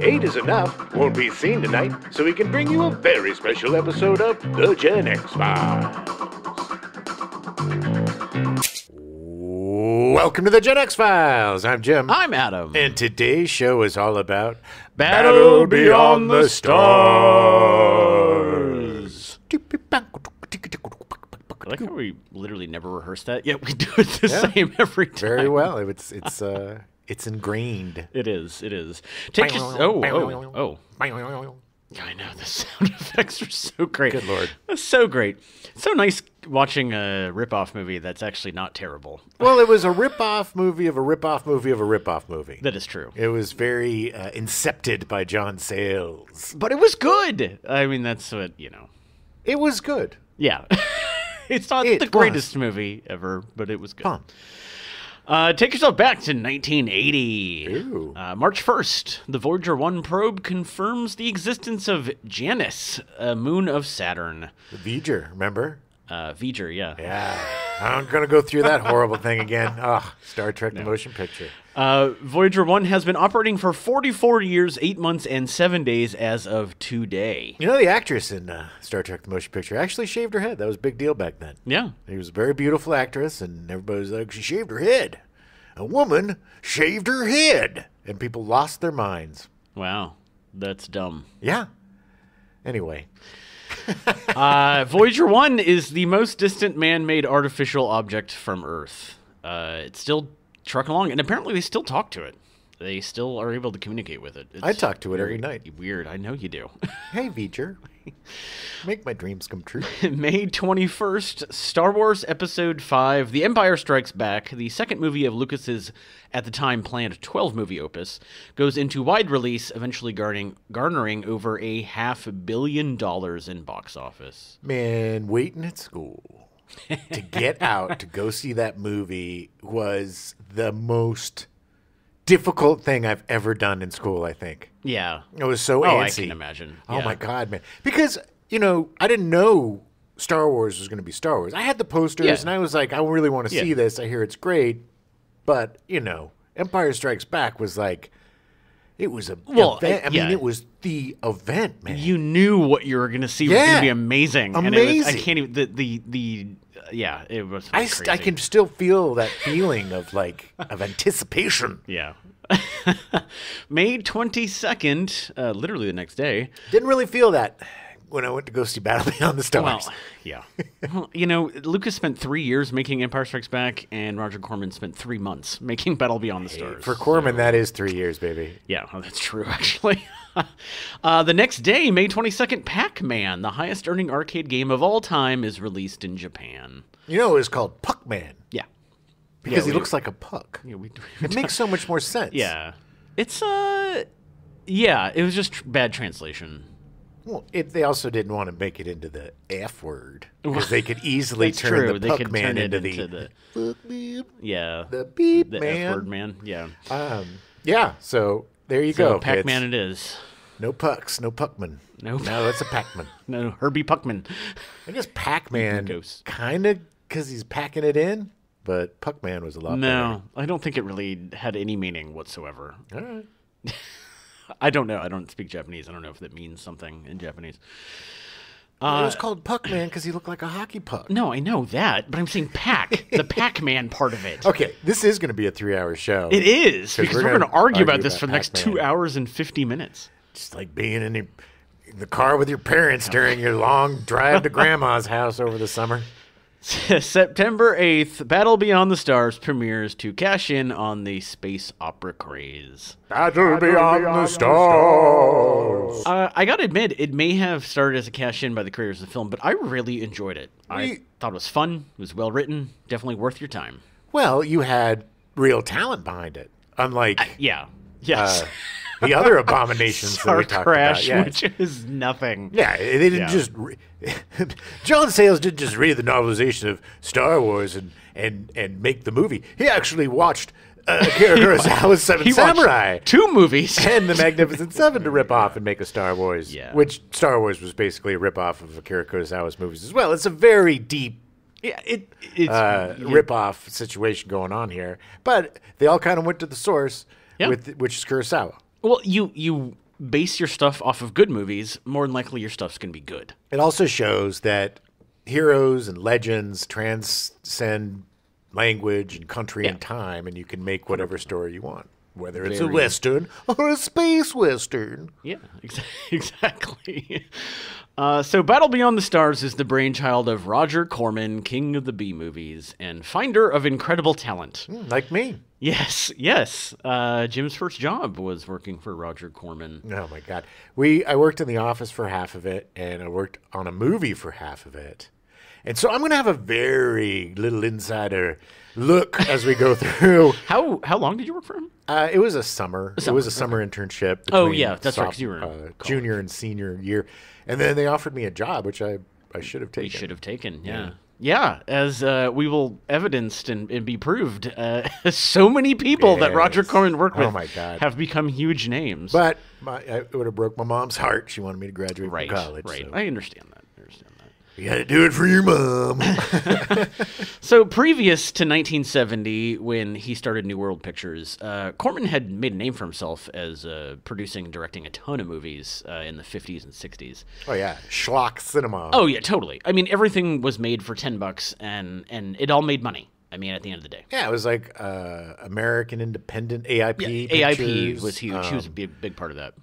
eight is enough, won't be seen tonight, so we can bring you a very special episode of The Gen X Files. Welcome to The Gen X Files. I'm Jim. I'm Adam. And today's show is all about Battle Beyond the Stars. I like how we literally never rehearsed that, yet we do it the Yeah. same every time. Very well. It's it's uh it's ingrained. It is. It is. Take your, oh, oh, oh. Yeah, I know the sound effects are so great. Good lord. That's so great. So nice watching a rip-off movie that's actually not terrible. Well, it was a rip-off movie of a rip-off movie of a rip-off movie. That is true. It was very uh, incepted by John Sayles. But it was good. I mean, that's what you know. It was good. Yeah. it's not It the greatest movie ever, but it was good. Fun. Uh, take yourself back to 1980. Uh, March 1st, the Voyager 1 probe confirms the existence of Janus, a moon of Saturn. V'ger, remember? Uh, V'ger, yeah. Yeah. I'm going to go through that horrible thing again. Oh, Star Trek the motion picture. Uh, Voyager 1 has been operating for 44 years, 8 months, and 7 days as of today. You know, the actress in uh, Star Trek the motion picture actually shaved her head. That was a big deal back then. Yeah. She was a very beautiful actress, and everybody was like, she shaved her head. A woman shaved her head. And people lost their minds. Wow. That's dumb. Yeah. Anyway, Uh, Voyager 1 is the most distant man made artificial object from Earth. Uh, it's still trucking along, and apparently they still talk to it. They still are able to communicate with it. It's I talk to it every night. Weird. I know you do. hey, V'ger. Make my dreams come true. May 21st, Star Wars Episode 5 The Empire Strikes Back, the second movie of Lucas's at the time planned 12 movie opus, goes into wide release, eventually garnering, garnering over a half billion dollars in box office. Man, waiting at school to get out to go see that movie was the most difficult thing I've ever done in school, I think. Yeah. It was so Oh, I antsy. can imagine. Oh Yeah. my god, man! Because you know, I didn't know Star Wars was going to be Star Wars. I had the posters, Yeah. and I was like, I really want to Yeah. see this. I hear it's great, but you know, Empire Strikes Back was like, it was a Well, event. I yeah. mean, it was the event, man. You knew what you were going to see was going to be amazing. And it was, I can't even, the, the, the, yeah, it was I, st- I can still feel that feeling of like of anticipation. Yeah. May 22nd, uh, literally the next day. Didn't really feel that when I went to go see Battle Beyond the Stars. Well, yeah. well, you know, Lucas spent three years making Empire Strikes Back, and Roger Corman spent three months making Battle Beyond the Stars. For Corman, that is three years, baby. Yeah, oh, that's true, actually. uh, the next day, May 22nd, Pac Man, the highest earning arcade game of all time, is released in Japan. You know, it was called Puck Man Yeah. because we he do. looks like a puck. Yeah, we, It makes so much more sense. yeah. It's, uh, yeah, it was just tr- bad translation. Well, it, they also didn't want to make it into the F word because they could easily turn true. the They Puck could Man turn it into, into the, the- me Yeah. the beep the man. F word man. Yeah. Um, yeah, so there you So go. Pac Man it is. No pucks, no Puckman. No. no, that's a Pac-Man. No, Herbie Puckman. I guess Pac-Man kind of because he's packing it in, but Puck-Man was a lot No, I don't think it really had any meaning whatsoever. All right. I don't know. I don't speak Japanese. I don't know if that means something in Japanese. it was uh, called Puck-Man because he looked like a hockey puck. No, I know that, but I'm saying Pac, the Pac-Man part of it. Okay, this is going to be a three-hour show. It is because we're we're, gonna argue about this for the next two hours and fifty minutes. Just like being in, your, in the car with your parents during your long drive to grandma's house over the summer. September 8th, Battle Beyond the Stars premieres to cash in on the space opera craze. Battle beyond the stars. Uh, I gotta admit, it may have started as a cash in by the creators of the film, but I really enjoyed it. I thought it was fun, it was well written, definitely worth your time. Well, you had real talent behind it, unlike Yeah. Yes. uh, the other abominations that Star we talked Crash, about. Yeah, which is nothing. Yeah, they didn't Yeah. just. Re- John Sayles didn't just read the novelization of Star Wars and and and make the movie. He actually watched uh, Akira Kurosawa's Seven Samurai two movies. and the Magnificent Seven to rip off and make a Star Wars. Yeah. which Star Wars was basically a rip off of Akira Kurosawa's movies as well. It's a very deep yeah, it, it's uh, it- rip off situation going on here, but they all kind of went to the source Yeah. with which is Kurosawa. Well, you you base your stuff off of good movies, more than likely your stuff's going to be good. It also shows that heroes and legends transcend language and country and time, and you can make whatever story you want, whether it's a western or a space western. Yeah, ex- exactly. Uh, so, Battle Beyond the Stars is the brainchild of Roger Corman, king of the B movies and finder of incredible talent. Hmm, Like me. Yes, yes. Uh, Jim's first job was working for Roger Corman. Oh my god. We I worked in the office for half of it and I worked on a movie for half of it. And so I'm going to have a very little insider look as we go through. How how long did you work for him? Uh, it was a summer. it was a summer internship. Oh, yeah, that's right, 'cause you were uh, junior and senior year, and then they offered me a job, which I I should have taken. We should have taken. Yeah. Yeah, as uh, we will evidenced and, and be proved, uh, so many people that Roger Corman worked Oh with my God. have become huge names. But my, I, it would have broke my mom's heart. She wanted me to graduate right, from college. right. So. I understand that. I understand that. You got to do it for your mom. So previous to 1970, when he started New World Pictures, uh, Corman had made a name for himself as uh, producing and directing a ton of movies uh, in the 50s and 60s. oh yeah, schlock cinema. Oh yeah, totally. I mean, everything was made for 10 bucks, and and it all made money. I mean, at the end of the day, Yeah, it was like uh, American Independent AIP. AIP Pictures. was huge. he was a Um, big big part of that.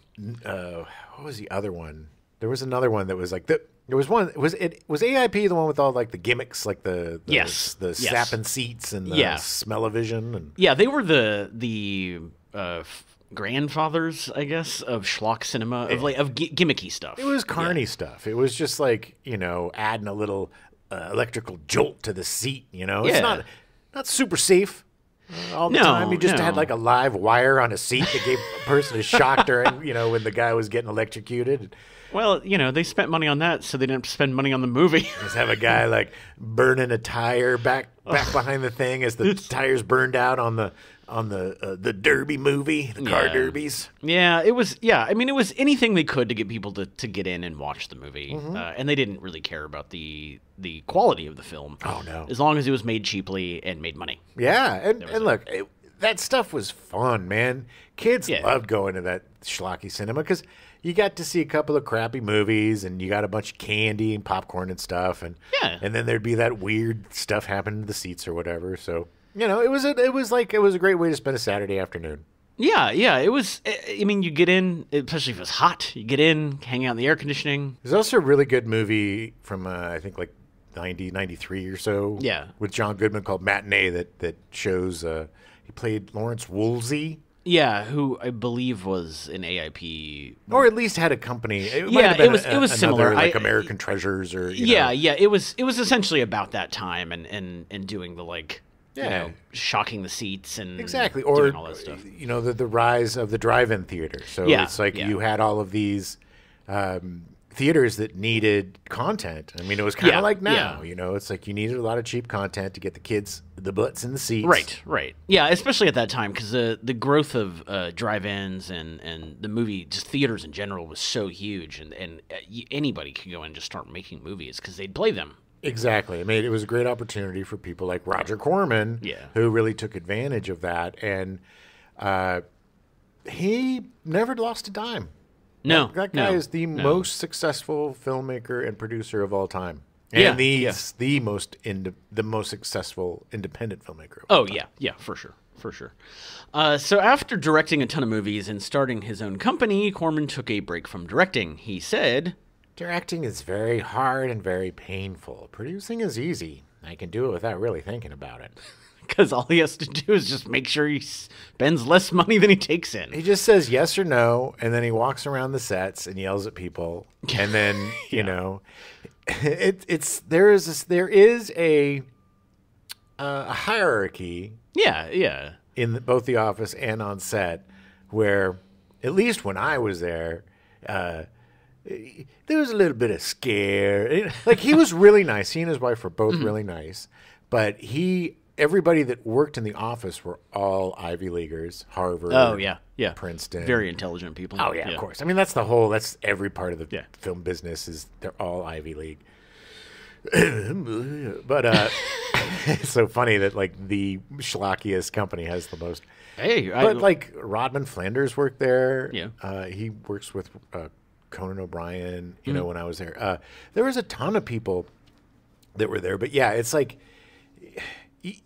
uh, what was the other one? There was another one that was like the. There was one. Was it was AIP the one with all like the gimmicks, like the, the Yes, the yes. sapping seats and the Yeah. smell-o-vision and Yeah, they were the the uh, grandfathers, I guess, of schlock cinema of like of gi- gimmicky stuff. It was carny stuff. It was just like you know adding a little uh, electrical jolt to the seat. You know, Yeah. it's not not super safe uh, all the No, time. You just no. had like a live wire on a seat that gave a person a shock during you know when the guy was getting electrocuted. Well, you know, they spent money on that, so they didn't spend money on the movie. Just have a guy like burning a tire back back behind the thing as the tires burned out on the on the uh, the Derby movie, the car Yeah. derbies. yeah, it was. Yeah, I mean, it was anything they could to get people to, to get in and watch the movie, Mm-hmm. uh, and they didn't really care about the the quality of the film. Oh, no. as long as it was made cheaply and made money. Yeah, and, and look, it, that stuff was fun, man. Kids Yeah. loved going to that schlocky cinema because you got to see a couple of crappy movies, and you got a bunch of candy and popcorn and stuff, and Yeah. and then there'd be that weird stuff happening to the seats or whatever. So you know, it was a, it was like it was a great way to spend a Saturday afternoon. Yeah, yeah, it was. I I mean, you get in, especially if it's hot. You get in, hang out in the air conditioning. There's also a really good movie from uh, I think like 90, 93 or so. Yeah. with John Goodman called Matinee that that shows uh, he played Lawrence Woolsey. Yeah, who I believe was an AIP. Or at least had a company. It Yeah, it was- a- it was similar. like I- American Treasures, or you yeah, know. yeah, it was. It was essentially about that time and and and doing the like, you Yeah. know, shocking the seats and exactly. Or doing all that stuff. you know, the the rise of the drive-in theater. So Yeah, it's like yeah. you had all of these um, theaters that needed content. I mean, it was kind of Yeah, like now. yeah. You know, it's like you needed a lot of cheap content to get the kids the butts in the seats. Right, right. Yeah, especially at that time because the the growth of uh, drive-ins and and the movie just theaters in general was so huge, and and uh, anybody could go in and just start making movies because they'd play them. Exactly. I mean, it was a great opportunity for people like Roger Corman, Yeah. who really took advantage of that, and uh, he never lost a dime. No, That guy no, is the no. most successful filmmaker and producer of all time. And Yeah, the, yeah. the most ind- the most successful independent filmmaker. Of Oh time. yeah, yeah, for sure, for sure. Uh, so after directing a ton of movies and starting his own company, Corman took a break from directing. He said, Directing is very hard and very painful. Producing is easy. I can do it without really thinking about it. because all he has to do is just make sure he spends less money than he takes in. He just says yes or no, and then he walks around the sets and yells at people, and then you know, it, it's there is this, there is a uh, a hierarchy Yeah, yeah, in the, both the office and on set, where at least when I was there, uh, there was a little bit of scare. Like he was really nice. He and his wife were both Mm-hmm. really nice, but he everybody that worked in the office were all Ivy Leaguers, Harvard. Oh yeah, yeah. Princeton. Very intelligent people. Oh yeah, of course. I mean, that's the whole. That's every part of the Yeah. film business is they're all Ivy League. but uh, it's so funny that like the schlockiest company has the most. Hey, I, But like Rodman Flanders worked there. Yeah. uh, he works with uh, Conan O'Brien. You Mm-hmm. know, when I was there, uh, there was a ton of people that were there. But yeah, it's like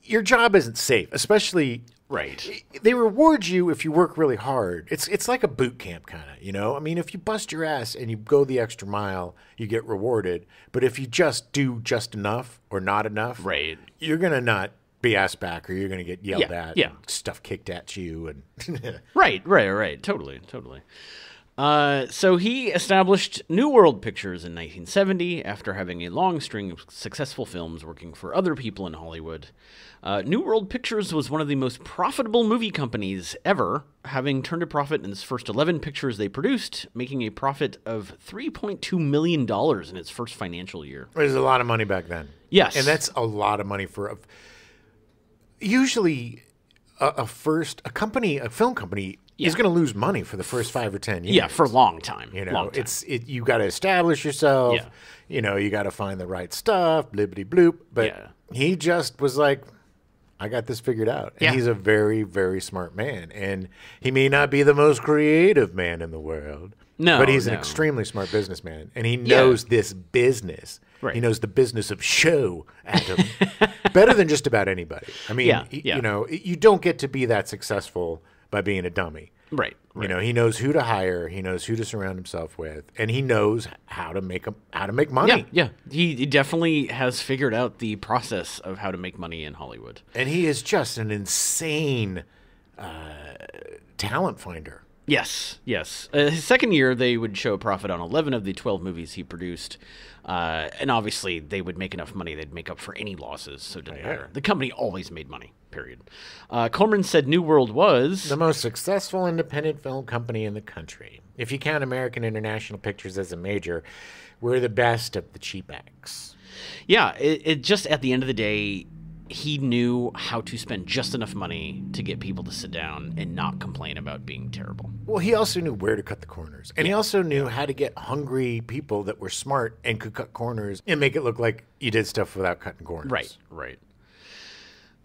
your job isn't safe, especially right. they reward you if you work really hard. It's it's like a boot camp kind of, you know. I mean, if you bust your ass and you go the extra mile, you get rewarded. But if you just do just enough or not enough, Right. you're gonna not be asked back, or you're gonna get yelled Yeah, at, yeah. and stuff kicked at you, and Right, right, right. Totally, totally. Uh, so he established New World Pictures in 1970 after having a long string of successful films working for other people in Hollywood. Uh, New World Pictures was one of the most profitable movie companies ever, having turned a profit in its first 11 pictures they produced, making a profit of $3.2 million in its first financial year. It was a lot of money back then. Yes. and that's a lot of money for a. Usually, a, a first a company, a film company, is going to lose money for the first five or ten years. Yeah, for a long time. You know, time. it's it. You got to establish yourself. Yeah. You know, you got to find the right stuff. Blibbity bloop. But Yeah. he just was like, I got this figured out. And Yeah. he's a very, very smart man. And he may not be the most creative man in the world. No, but he's an extremely smart businessman, and he knows this business. Right. He knows the business of show, Adam, better than just about anybody. I mean, Yeah, yeah. you know, you don't get to be that successful by being a dummy. right. You know, he knows who to hire, he knows who to surround himself with, and he knows how to make 'em- how to make money. Yeah, yeah. He, he definitely has figured out the process of how to make money in Hollywood. And he is just an insane uh, talent finder. Yes, yes. Uh, his second year, they would show a profit on 11 of the 12 movies he produced. Uh, and obviously, they would make enough money, they'd make up for any losses, so it didn't matter. The company always made money, period. Uh, Corman said New World was. The most successful independent film company in the country. If you count American International Pictures as a major, we're the best of the cheap acts. Yeah, it, it just at the end of the day, he knew how to spend just enough money to get people to sit down and not complain about being terrible. Well, he also knew where to cut the corners. And he also knew how to get hungry people that were smart and could cut corners and make it look like you did stuff without cutting corners. Right, right.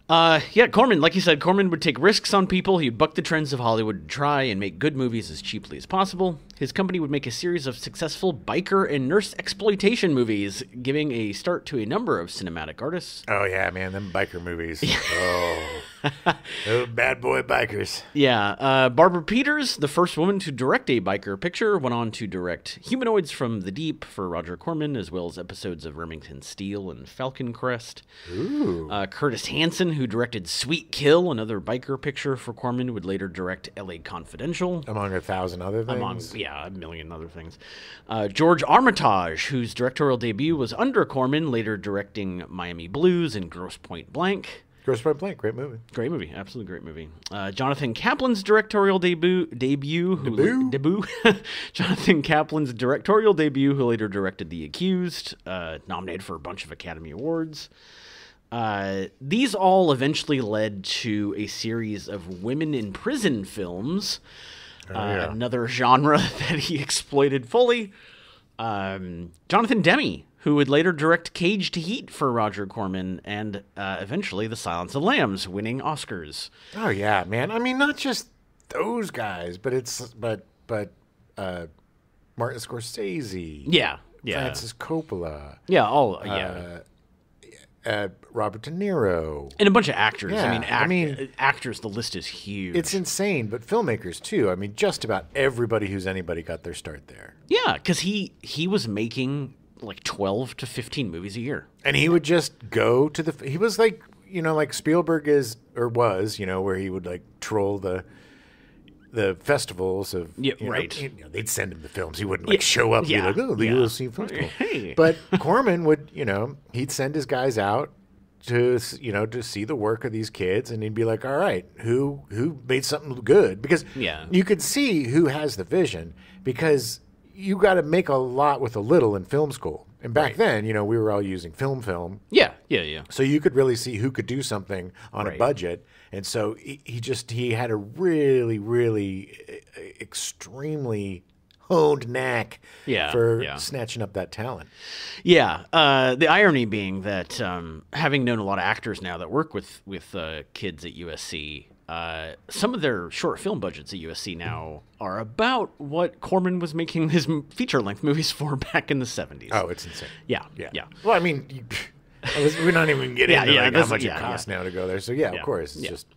Uh, yeah, Corman, like you said, Corman would take risks on people. He'd buck the trends of Hollywood to try and make good movies as cheaply as possible. His company would make a series of successful biker and nurse exploitation movies, giving a start to a number of cinematic artists. Oh, yeah, man. Them biker movies. oh. Bad boy bikers. Yeah, uh, Barbara Peeters, the first woman to direct a biker picture, went on to direct Humanoids from the Deep for Roger Corman, as well as episodes of Remington Steele and Falcon Crest. Ooh. Uh, Curtis Hanson, who directed Sweet Kill, another biker picture for Corman, would later direct L.A. Confidential. Among a thousand other things. Among, yeah, a million other things. Uh, George Armitage, whose directorial debut was under Corman, later directing Miami Blues and Grosse Pointe Blank. Grosse Pointe Blank, great movie. Great movie, absolutely great movie. Uh, Jonathan Kaplan's directorial debut, debut, who Debut? debut. Jonathan Kaplan's directorial debut, who later directed The Accused, uh, nominated for a bunch of Academy Awards. Uh, these all eventually led to a series of women in prison films, uh, yeah. another genre that he exploited fully. Um, Jonathan Demme, who would later direct Caged Heat for Roger Corman, and uh, eventually The Silence of the Lambs, winning Oscars. Oh yeah, man. I mean, not just those guys, but it's but but uh, Martin Scorsese, Yeah, yeah, Francis Coppola, yeah. All yeah, uh, Robert De Niro. and a bunch of actors. I Yeah, mean, I mean- actors. The list is huge. It's insane, but filmmakers too. I mean, just about everybody who's anybody got their start there. yeah, because he he was making like twelve to fifteen movies a year. And he would just go to the. He was like, you know, like Spielberg is or was, you know, where he would like troll the the festivals of. Yeah, you know, right. you know, they'd send him the films. He wouldn't like Yeah, show up and yeah, be like, oh, the yeah. USC festival. Hey. But Corman would, you know, he'd send his guys out to you know to see the work of these kids and he'd be like all right who who made something good because Yeah. you could see who has the vision because you got to make a lot with a little in film school and back Right. then you know we were all using film film Yeah, yeah, yeah. so you could really see who could do something on a budget and so he, he just he had a really really uh, extremely honed knack Yeah, for yeah. snatching up that talent. Yeah. Uh, the irony being that um, having known a lot of actors now that work with with uh, kids at USC, uh, some of their short film budgets at USC now are about what Corman was making his feature length movies for back in the seventies. Oh, it's insane. yeah, Yeah. yeah. Well, I mean, you, we're not even getting Yeah, into yeah, like how much yeah, it costs now to go there. So yeah, of course, it's just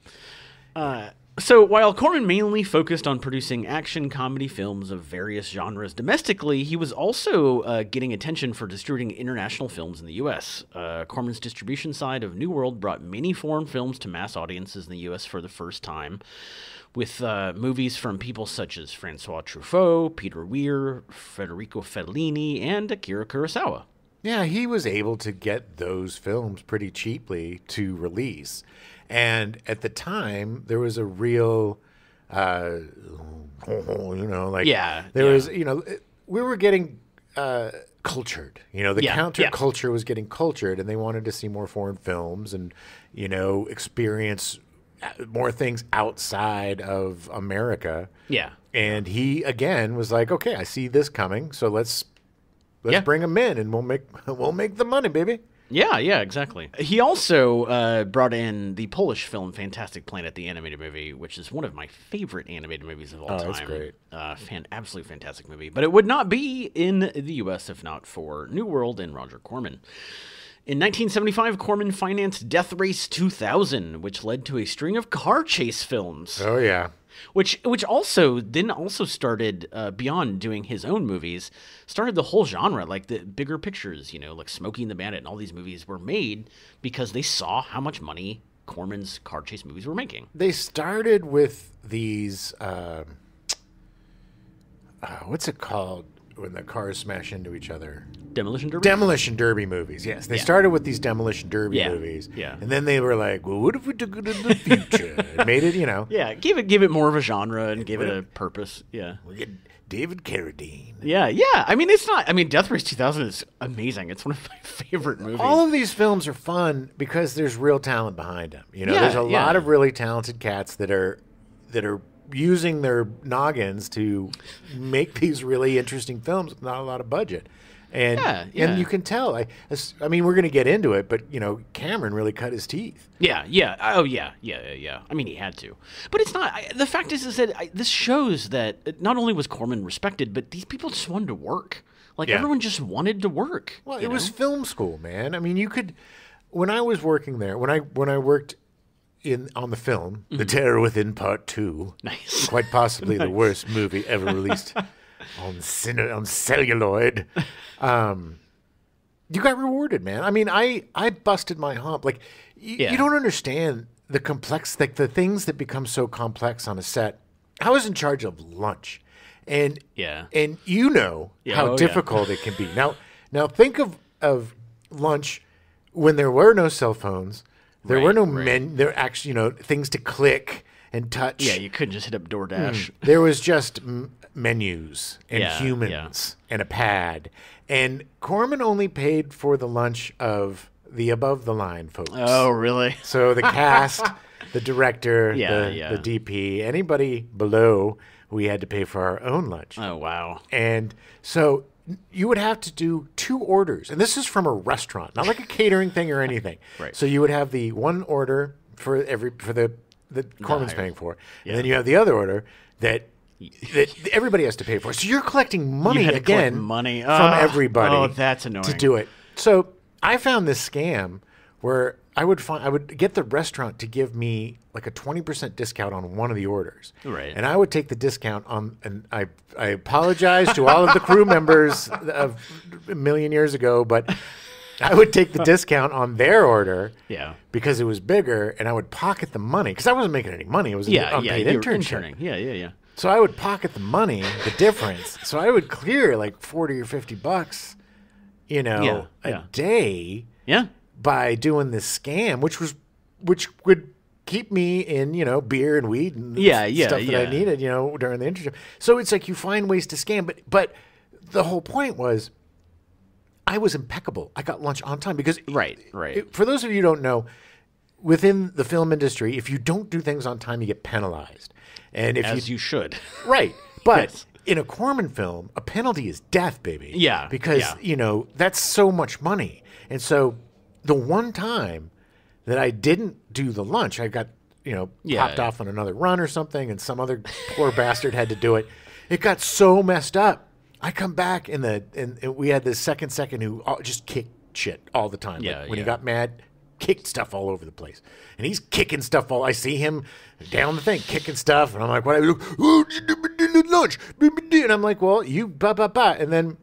So while Corman mainly focused on producing action comedy films of various genres domestically, he was also uh, getting attention for distributing international films in the U.S. Uh, Corman's distribution side of New World brought many foreign films to mass audiences in the U.S. for the first time, with uh, movies from people such as Francois Truffaut, Peter Weir, Federico Fellini, and Akira Kurosawa. Yeah, he was able to get those films pretty cheaply to release. And at the time, there was a real, uh, you know, like, Yeah, there yeah. was, you know, we were getting uh, cultured. You know, the Yeah, yeah. counterculture was getting cultured, and they wanted to see more foreign films and, you know, experience uh, more things outside of America. Yeah. And he again was like, "Okay, I see this coming, so let's let's Yeah. bring him in, and we'll make we'll make the money, baby." Yeah, yeah, exactly. He also uh, brought in the Polish film Fantastic Planet, the animated movie, which is one of my favorite animated movies of all Oh, time. that's great. Uh, fan, absolutely fantastic movie. But it would not be in the U.S. if not for New World and Roger Corman. In 1975, Corman financed Death Race 2000, which led to a string of car chase films Oh yeah, which which also then also started uh, beyond doing his own movies started the whole genre like the bigger pictures you know like Smokey and the Bandit and all these movies were made because they saw how much money Corman's car chase movies were making they started with these. Um, uh, what's it called when the cars smash into each other? Demolition Derby Demolition Derby movies. Yes, they started with these Demolition Derby Yeah, movies. yeah. and then they were like, "Well, what if we took it in the future?" and made it, you know. yeah give it give it more of a genre and give it a purpose yeah We get David Carradine. yeah yeah I mean it's not I mean Death Race 2000 is amazing it's one of my favorite movies All of these films are fun because there's real talent behind them. You know, Yeah, there's a yeah. lot of really talented cats that are that are using their noggins to make these really interesting films with not a lot of budget. And Yeah, yeah. and you can tell. I, I mean, we're going to get into it, but you know, Cameron really cut his teeth. Yeah, yeah. Oh, yeah, yeah, yeah, yeah. I mean, he had to. But it's not. I, the fact is, is that I, this shows that not only was Corman respected, but these people just wanted to work. Like Yeah. everyone just wanted to work. Well, it was film school, man. I mean, you could when I was working there, when I when I worked in on the film, The Terror Within Part 2. Mm-hmm. Nice. Quite possibly the worst movie ever released on cine, on celluloid. Um you got rewarded, man. I mean, I I busted my hump. Like y- Yeah. you don't understand the complex like the things that become so complex on a set. I was in charge of lunch. And Yeah. and you know Yeah, how oh, yeah. difficult it can be. Now, now think of of lunch when there were no cell phones, there were no right. men, there actually you know things to click and touch. Yeah, you couldn't just hit up DoorDash. Mm. there was just m- menus and Yeah, humans and a pad, and Corman only paid for the lunch of the above the line folks. Oh, really? So the cast, the director, Yeah, the, yeah. the DP, anybody below, we had to pay for our own lunch. Oh, wow. And so you would have to do two orders. And this is from a restaurant, not like a catering thing or anything. Right. So you would have the one order for every for the that Corman's paying for. Yeah. And then you have the other order that that everybody has to pay for. So you're collecting money had to collect again money. from Oh, everybody. oh, that's annoying To do it. So I found this scam where I would find I would get the restaurant to give me like a twenty percent discount on one of the orders. Right. And I would take the discount on and I I apologize to all of the crew members of a million years ago, but I would take the discount on their order Yeah. because it was bigger and I would pocket the money because I wasn't making any money. It was Yeah, yeah. unpaid were internship. interning. Yeah, yeah, yeah. So I would pocket the money, the difference. so I would clear like 40 or 50 bucks, you know, Yeah, a yeah. day Yeah. By doing this scam, which was which would keep me in, you know, beer and weed and Yeah, yeah, stuff that I needed, you know, during the internship. So it's like you find ways to scam, but but the whole point was I was impeccable. I got lunch on time because Right, right. for those of you who don't know, within the film industry, if you don't do things on time, you get penalized. And if you you should. Right. But Yes. in a Corman film, a penalty is death, baby. Yeah, because yeah. you know that's so much money, and so the one time that I didn't do the lunch, I got you know Yeah, popped yeah. off on another run or something, and some other poor bastard had to do it. It got so messed up. I come back and the and, and we had this second second who just kicked shit all the time. Like, Yeah, when he got mad, kicked stuff all over the place, and he's kicking stuff all. I see him down the thing kicking stuff, and I'm like, what? I look, oh, lunch, and I'm like, well, you ba ba ba, and then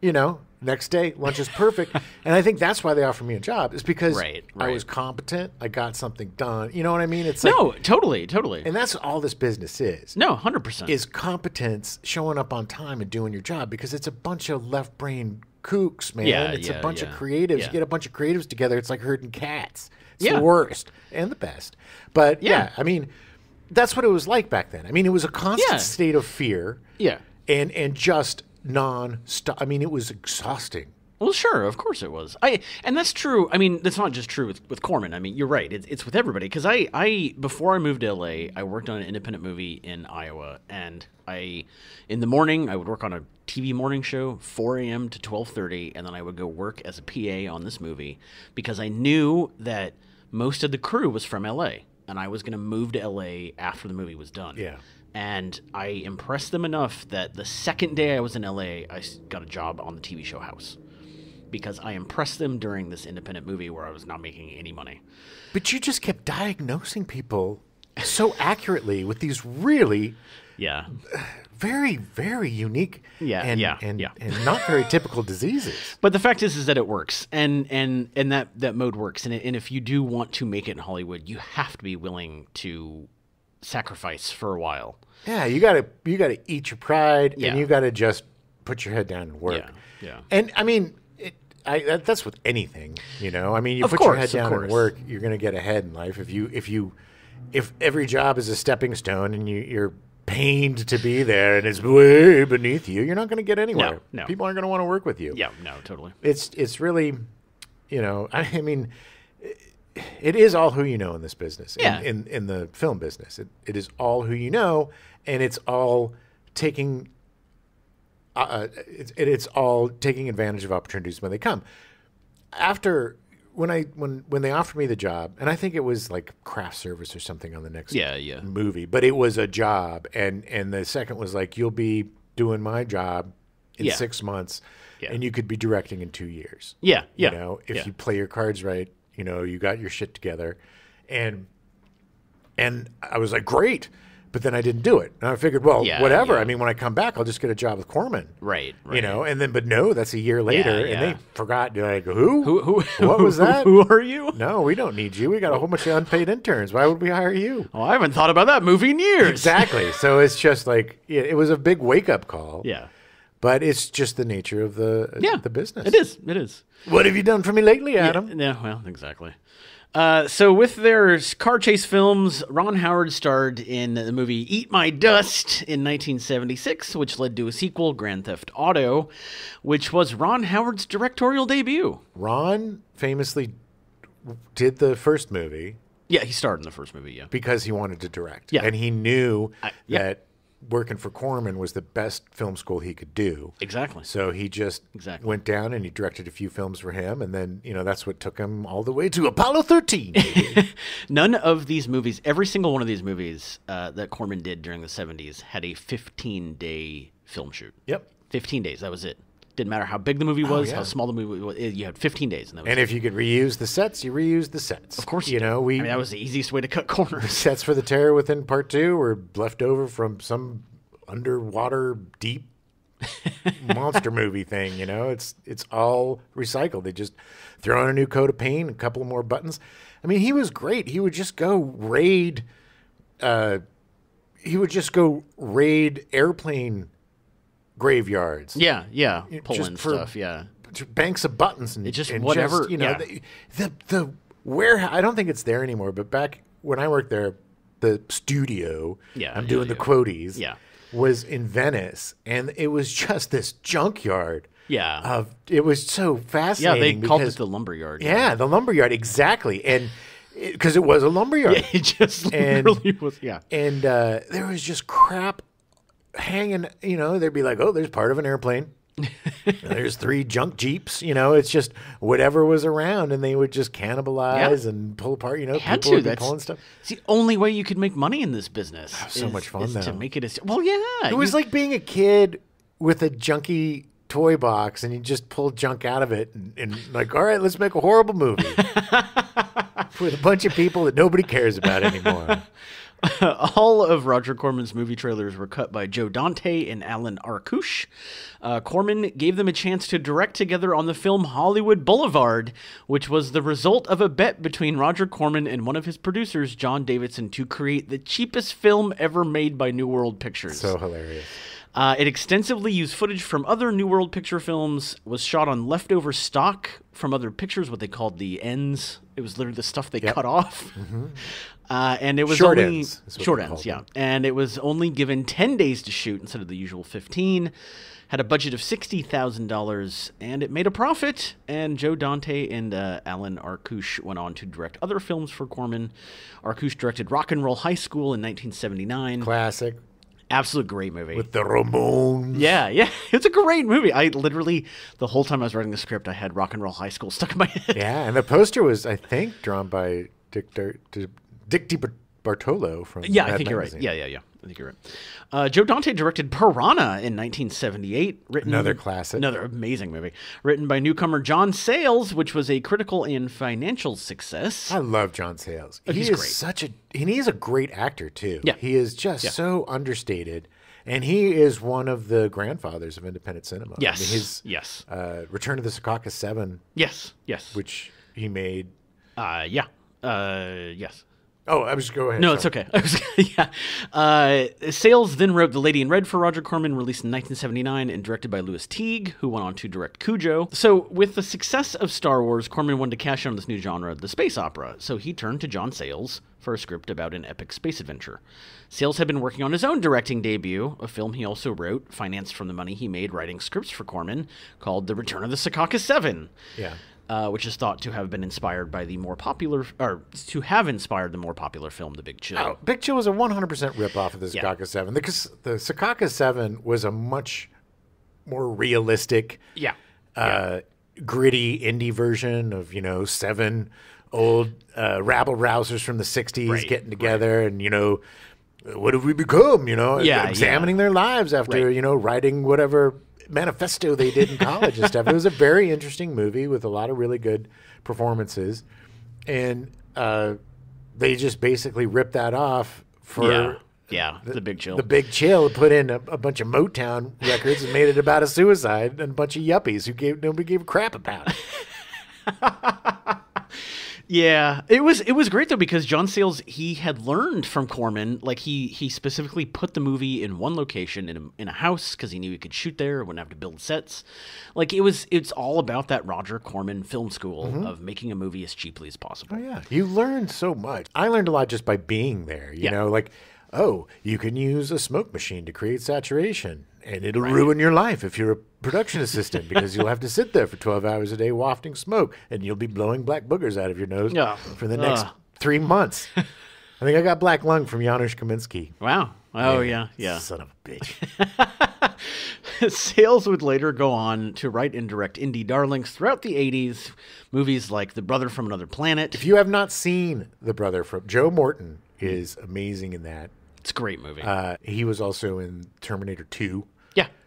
you know, next day lunch is perfect, and I think that's why they offer me a job is because Right, I was competent, I got something done. You know what I mean? It's like, No, totally, totally. and that's all this business is no, hundred percent. is competence showing up on time and doing your job because it's a bunch of left brain kooks, man. Yeah, it's yeah, a bunch yeah. of creatives. You get a bunch of creatives together, it's like herding cats. It's Yeah. the worst and the best. But yeah. I mean, that's what it was like back then. I mean, it was a constant state of fear yeah. and and just non-stop. I mean, it was exhausting. Well, sure, of course it was. I and that's true. I mean, that's not just true with, with Corman. I mean, you're right. It's, it's with everybody. Because I, I before I moved to LA, I worked on an independent movie in Iowa, and I, in the morning, I would work on a TV morning show, 4 a.m. to 12:30, and then I would go work as a PA on this movie because I knew that most of the crew was from LA, and I was going to move to LA after the movie was done. Yeah. And I impressed them enough that the second day I was in LA, I got a job on the TV show House because I impressed them during this independent movie where I was not making any money. But you just kept diagnosing people so accurately with these really Yeah. very, very unique Yeah, and, yeah, and, yeah. and not very typical diseases. But the fact is, is that it works, and and and that that mode works, and it, and if you do want to make it in Hollywood, you have to be willing to sacrifice for a while. Yeah, you gotta you gotta eat your pride, Yeah. and you gotta just put your head down and work. Yeah, yeah. And I mean, it, I that, that's with anything, you know. I mean, you Of put your head down and work, you're gonna get ahead in life. If you if you if every job is a stepping stone and you, you're pained to be there and it's way beneath you, you're not gonna get anywhere. no. People aren't gonna want to work with you. Yeah, no, totally. It's it's really, you know, I, mean, it is all who you know in this business. Yeah. In, in in the film business, it, it is all who you know, and it's all taking. Uh, it's it, it's all taking advantage of opportunities when they come. After when I when when they offered me the job, and I think it was like craft service or something on the next Yeah, yeah. movie, but it was a job, and and the second was like you'll be doing my job in Yeah. six months, Yeah. and you could be directing in two years. Yeah, yeah. You know, if yeah. you play your cards right, you know, you got your shit together, and and I was like, great, but then I didn't do it, and I figured, well, Yeah, whatever. yeah. I mean, when I come back, I'll just get a job with Corman. right, right. You know, and then but no, that's a year later, and yeah. they forgot. Like who? who who What was that? Who are you? No, we don't need you. We got a whole bunch of unpaid interns. Why would we hire you? Oh, I haven't thought about that movie in years. Exactly. so it's just like yeah, it was a big wake up call. Yeah. But it's just the nature of the Yeah. the business. It is. It is. What have you done for me lately, Adam? Yeah, well, exactly. Uh, so, with their car chase films, Ron Howard starred in the movie Eat My Dust in 1976, which led to a sequel, Grand Theft Auto, which was Ron Howard's directorial debut. Ron famously did the first movie Yeah, he starred in the first movie, yeah. because he wanted to direct. Yeah. And he knew yeah. that working for Corman was the best film school he could do. Exactly. So he just Exactly. went down and he directed a few films for him. And then, you know, that's what took him all the way to Apollo 13. None of these movies, every single one of these movies uh, that Corman did during the 70s, had a 15 day film shoot. yep. 15 days, that was it. Didn't matter how big the movie was, Oh, yeah. how small the movie was, you had 15 days. And that was And if you could reuse the sets, you reuse the sets. Of course You know, we I mean, that was the easiest way to cut corners. sets for the terror within part two were left over from some underwater deep monster movie thing you know it's it's all recycled they just throw in a new coat of paint a couple more buttons i mean he was great he would just go raid uh he would just go raid airplane graveyards Yeah, yeah, just pulling stuff. Yeah, banks of buttons and It just- and whatever, you know yeah. the, the the warehouse. I don't think it's there anymore. But back when I worked there, the studio. Yeah, I'm yeah, doing the yeah. quoties. Yeah. was in Venice, and it was just this junkyard. Yeah. of it was so fascinating. yeah. They called it because- the lumberyard. yeah the lumberyard exactly, and because it, was a lumberyard. it just And- literally was. Yeah, and uh, there was just crap hanging. You know, they'd be like, "Oh, there's part of an airplane." there's three junk jeeps. You know, it's just whatever was around, and they would just cannibalize and pull apart. You know, Had people to. would be That's pulling stuff. It's the only way you could make money in this business. so is- much fun, is to make it as well. Yeah, It was like being a kid with a junky toy box, and you just pull junk out of it, and, and like, all right, let's make a horrible movie with a bunch of people that nobody cares about anymore. All of Roger Corman's movie trailers were cut by Joe Dante and Alan Arkush. Uh, Corman gave them a chance to direct together on the film Hollywood Boulevard, which was the result of a bet between Roger Corman and one of his producers, Jon Davison, to create the cheapest film ever made by New World Pictures. So hilarious. Uh, it extensively used footage from other New World Picture films, was shot on leftover stock from other pictures, what they called the ends. It was literally the stuff they cut off. Uh, and it was Short only ends short ends, yeah. them. And it was only given ten days to shoot instead of the usual fifteen. Had a budget of sixty thousand dollars, and it made a profit. And Joe Dante and uh, Alan Arkush went on to direct other films for Corman. Arkush directed Rock and Roll High School in 1979. Classic Absolute great movie. with the Ramones. Yeah, yeah, it's a great movie. I literally the whole time I was writing the script, I had Rock and Roll High School stuck in my head. Yeah, and the poster was, I think, drawn by Dick Dar- D- Dick Di Bartolo from. Yeah, I Mad think you're right. Yeah, yeah, yeah. I think you're right. Uh, Joe Dante directed Piranha in 1978. Written Another classic. Another amazing movie. Written by newcomer John Sayles, which was a critical and financial success. I love John Sayles. he Oh, he's is great. such a and he's a great actor too. Yeah. he is just so understated, and he is one of the grandfathers of independent cinema. Yes. I mean, his yes. uh, Return of the Secaucus Seven, Yes. Yes. which he made. uh, yeah. Uh, yes. Oh, I was just go ahead. No, it's okay. Was, yeah. Uh, Sayles then wrote The Lady in Red for Roger Corman, released in 1979 and directed by Lewis Teague, who went on to direct Cujo. So, with the success of Star Wars, Corman wanted to cash in on this new genre, the space opera. So, he turned to John Sayles for a script about an epic space adventure. Sayles had been working on his own directing debut, a film he also wrote, financed from the money he made writing scripts for Corman, called The Return of the Secaucus Seven Yeah. Uh, which is thought to have been inspired by the more popular, or to have inspired the more popular film, The Big Chill. Oh, Big Chill was a 100% rip off of the Yeah. Seven. Because the Secaucus Seven was a much more realistic, Yeah. uh, gritty indie version of you know seven old uh, rabble rousers from the '60s Right, getting together and you know what have we become? You know, Yeah, examining their lives after Right. you know writing whatever manifesto they did in college and stuff. It was a very interesting movie with a lot of really good performances, and uh, they just basically ripped that off for. yeah. Yeah. The, Big Chill. The Big Chill put in a, a bunch of Motown records and made it about a suicide and a bunch of yuppies who gave nobody gave a crap about it. yeah. It was it was great though because John Sayles he had learned from Corman like he he specifically put the movie in one location in a, in a house because he knew he could shoot there wouldn't have to build sets. Like it was it's all about that Roger Corman film school Mm-hmm. of making a movie as cheaply as possible. Oh, yeah, you learn so much. I learned a lot just by being there. You Yeah. know, like oh, you can use a smoke machine to create saturation, and it'll ruin your life if you're a production assistant because you'll have to sit there for 12 hours a day wafting smoke and you'll be blowing black boogers out of your nose for the next three months. I think I got black lung from Janusz Kaminski. Wow. Oh, yeah. Yeah. yeah. Son of a bitch. Sayles would later go on to write and direct indie darlings throughout the 80s, movies like The Brother from Another Planet. If you have not seen The Brother from Joe Morton is amazing in that. It's a great movie. Uh, he was also in Terminator 2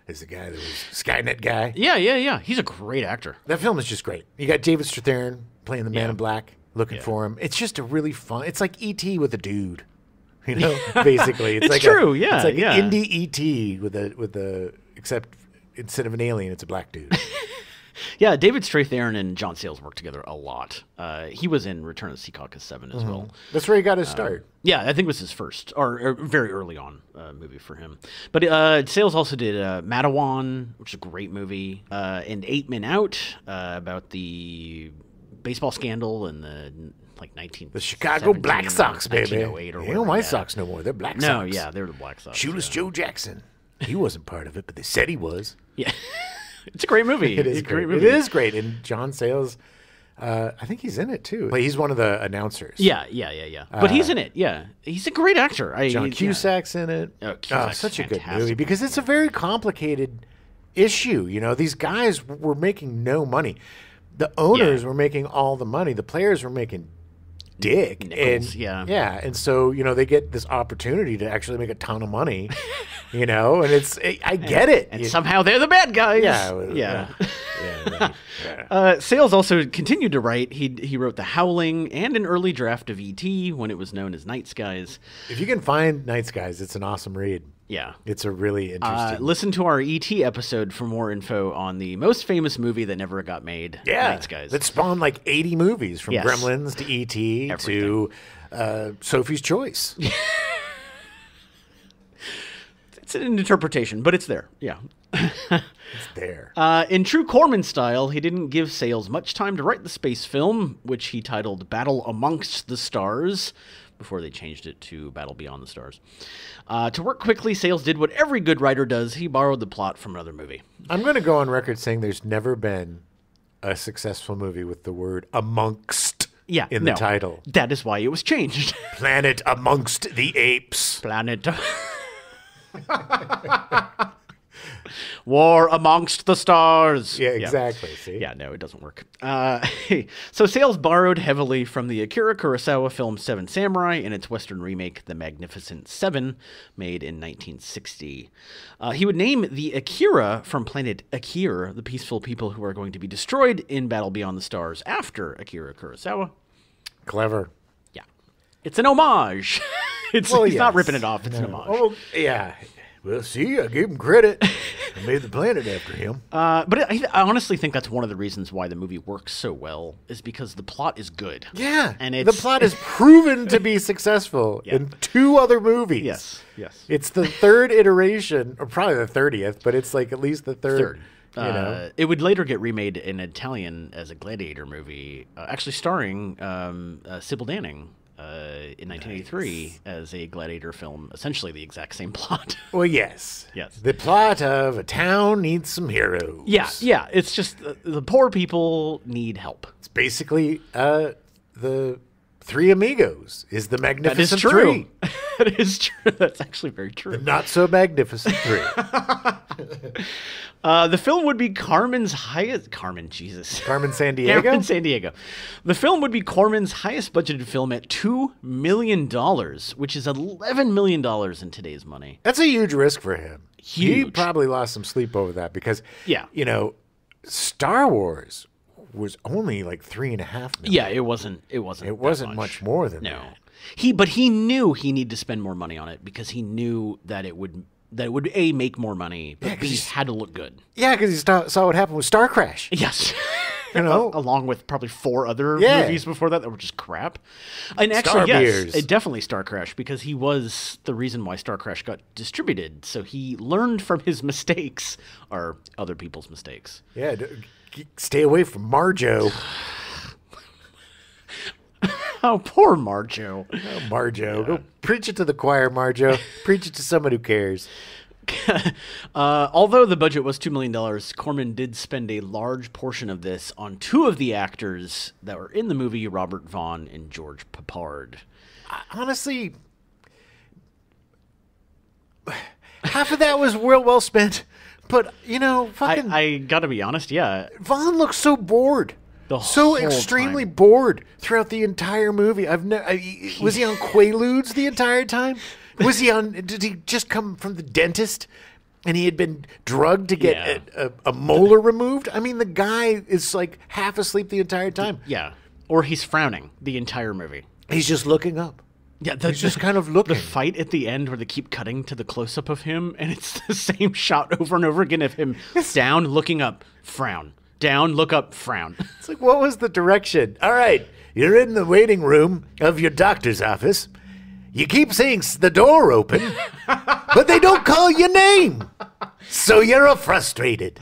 is the guy that was Skynet guy. Yeah, yeah, yeah. He's a great actor. That film is just great. You got David Strathairn playing the Man yeah. in Black, looking yeah. for him. It's just a really fun. It's like ET with a dude. You know, basically, it's, it's like true. A, yeah, it's like yeah. indie ET with a with a except instead of an alien, it's a black dude. Yeah, David Strathairn and John Sayles worked together a lot. Uh, he was in Return of the Secaucus 7 as well. That's where he got his start. Yeah, I think it was his first, or, or very early on uh, movie for him. But uh, Sayles also did uh, Matewan, which is a great movie, uh, and Eight Men Out uh, about the baseball scandal in the like 19 The Chicago Black Sox, baby. Or They whatever, don't White yeah. Sox no more. They're Black No, Sox. yeah, they're the Black Sox. Shoeless Joe Jackson. He wasn't part of it, but they said he was. Yeah, it's a great movie. It is It's a great great. movie. It is great. And John Sayles, Uh, I think he's in it too. But he's one of the announcers. Yeah, yeah, yeah, yeah. But he's in it. Yeah, he's a great actor. I, John he- yeah. Cusack's in it. Oh, Oh, Cusack's such a good fantastic movie because it's a very complicated issue. You know, these guys were making no money. The owners were making all the money. The players were making dick. Nickels, and, yeah. Yeah. And so, you know, they get this opportunity to actually make a ton of money, you know, and it's, I I get it. And You- somehow they're the bad guys. yeah. yeah. Yeah. yeah, yeah. Uh, Sayles also continued to write. He he wrote The Howling and an early draft of E.T. when it was known as Night Skies. if you can find Night Skies, it's an awesome read. Yeah. It's a really Uh, interesting. listen to our ET episode for more info on the most famous movie that never got made, yeah, Night Skies. that spawned like 80 movies from Yes. Gremlins to E.T. to uh, Sophie's Choice. It's an interpretation, but it's there. Yeah. It's there. Uh, in true Corman style, he didn't give Sayles much time to write the space film, which he titled Battle Amongst the Stars, before they changed it to Battle Beyond the Stars. Uh, to work quickly, Sayles did what every good writer does he borrowed the plot from another movie. I'm going to go on record saying there's never been a successful movie with the word amongst Yeah. in no. the title. That is why it was changed. Planet amongst the apes. Planet. War amongst the stars. Yeah, exactly. See? Yeah, no, it doesn't work. Uh, so Sayles borrowed heavily from the Akira Kurosawa film Seven Samurai and its Western remake, The Magnificent Seven, made in 1960. Uh, he would name the Akira from planet Akir, the peaceful people who are going to be destroyed in Battle Beyond the Stars after Akira Kurosawa. Clever. Yeah, it's an homage. it's Well, he's not ripping it off. It's an homage. Oh, yeah. Well, see, I gave him credit. I made the planet after him. Uh, but I, I honestly think that's one of the reasons why the movie works so well is because the plot is good. Yeah. and the plot is proven to be successful Yeah. in two other movies. Yes, yes. It's the third iteration, or probably the 30th, but it's like at least the third. Third. You Uh, know? it would later get remade in Italian as a Gladiator movie, uh, actually starring um, uh, Sybil Danning uh, in 1983 as a Gladiator film, essentially the exact same plot. Well, yes. Yes. The plot of a town needs some heroes. yeah, yeah. It's just uh, the poor people need help. It's basically uh, the Three Amigos is the That is Magnificent true. Three. that is true. That's actually very true. The Not so magnificent Three. Uh, the film would be Carmen's highest. Carmen, Jesus. Carmen San Diego. Carmen San Diego. The film would be Corman's highest budgeted film at $2 million, which is $11 million in today's money. That's a huge risk for him. Huge. He probably lost some sleep over that because, Yeah. you know, Star Wars was only like three and a half million. Yeah, it wasn't. It wasn't. It wasn't much more than No, that. he. But he knew he needed to spend more money on it because he knew that it would that it would a make more money, but 'cause b had to look good. Yeah, because he saw, saw what happened with Star Crash. Yes. You know? along with probably four other Yeah. movies before that that were just crap. And Star actually, yes, it definitely Star Crash because he was the reason why Star Crash got distributed. So he learned from his mistakes or other people's mistakes. Yeah, stay away from Marjoe. Oh, poor Marjoe. Oh, Marjoe, go preach it to the choir, Marjoe. preach it to someone who cares. uh, although the budget was $2 million, Corman did spend a large portion of this on two of the actors that were in the movie Robert Vaughn and George Peppard. Honestly, half of that was real well spent. But you know, fucking I, I gotta be honest, yeah. Vaughn looks so bored. The so extremely time. bored throughout the entire movie. I've never. Was he on Quaaludes the entire time? Was he on? Did he just come from the dentist? And he had been drugged to get Yeah. a, a, a molar removed. I mean, the guy is like half asleep the entire time. Yeah. Or he's frowning the entire movie. He's just looking up. Yeah, the, He's just kind of looking. the fight at the end where they keep cutting to the close up of him, and it's the same shot over and over again of him down, looking up, frown, down, look up, frown. It's like, what was the direction? All right, you're in the waiting room of your doctor's office. You keep seeing the door open, but they don't call your name. So you're frustrated.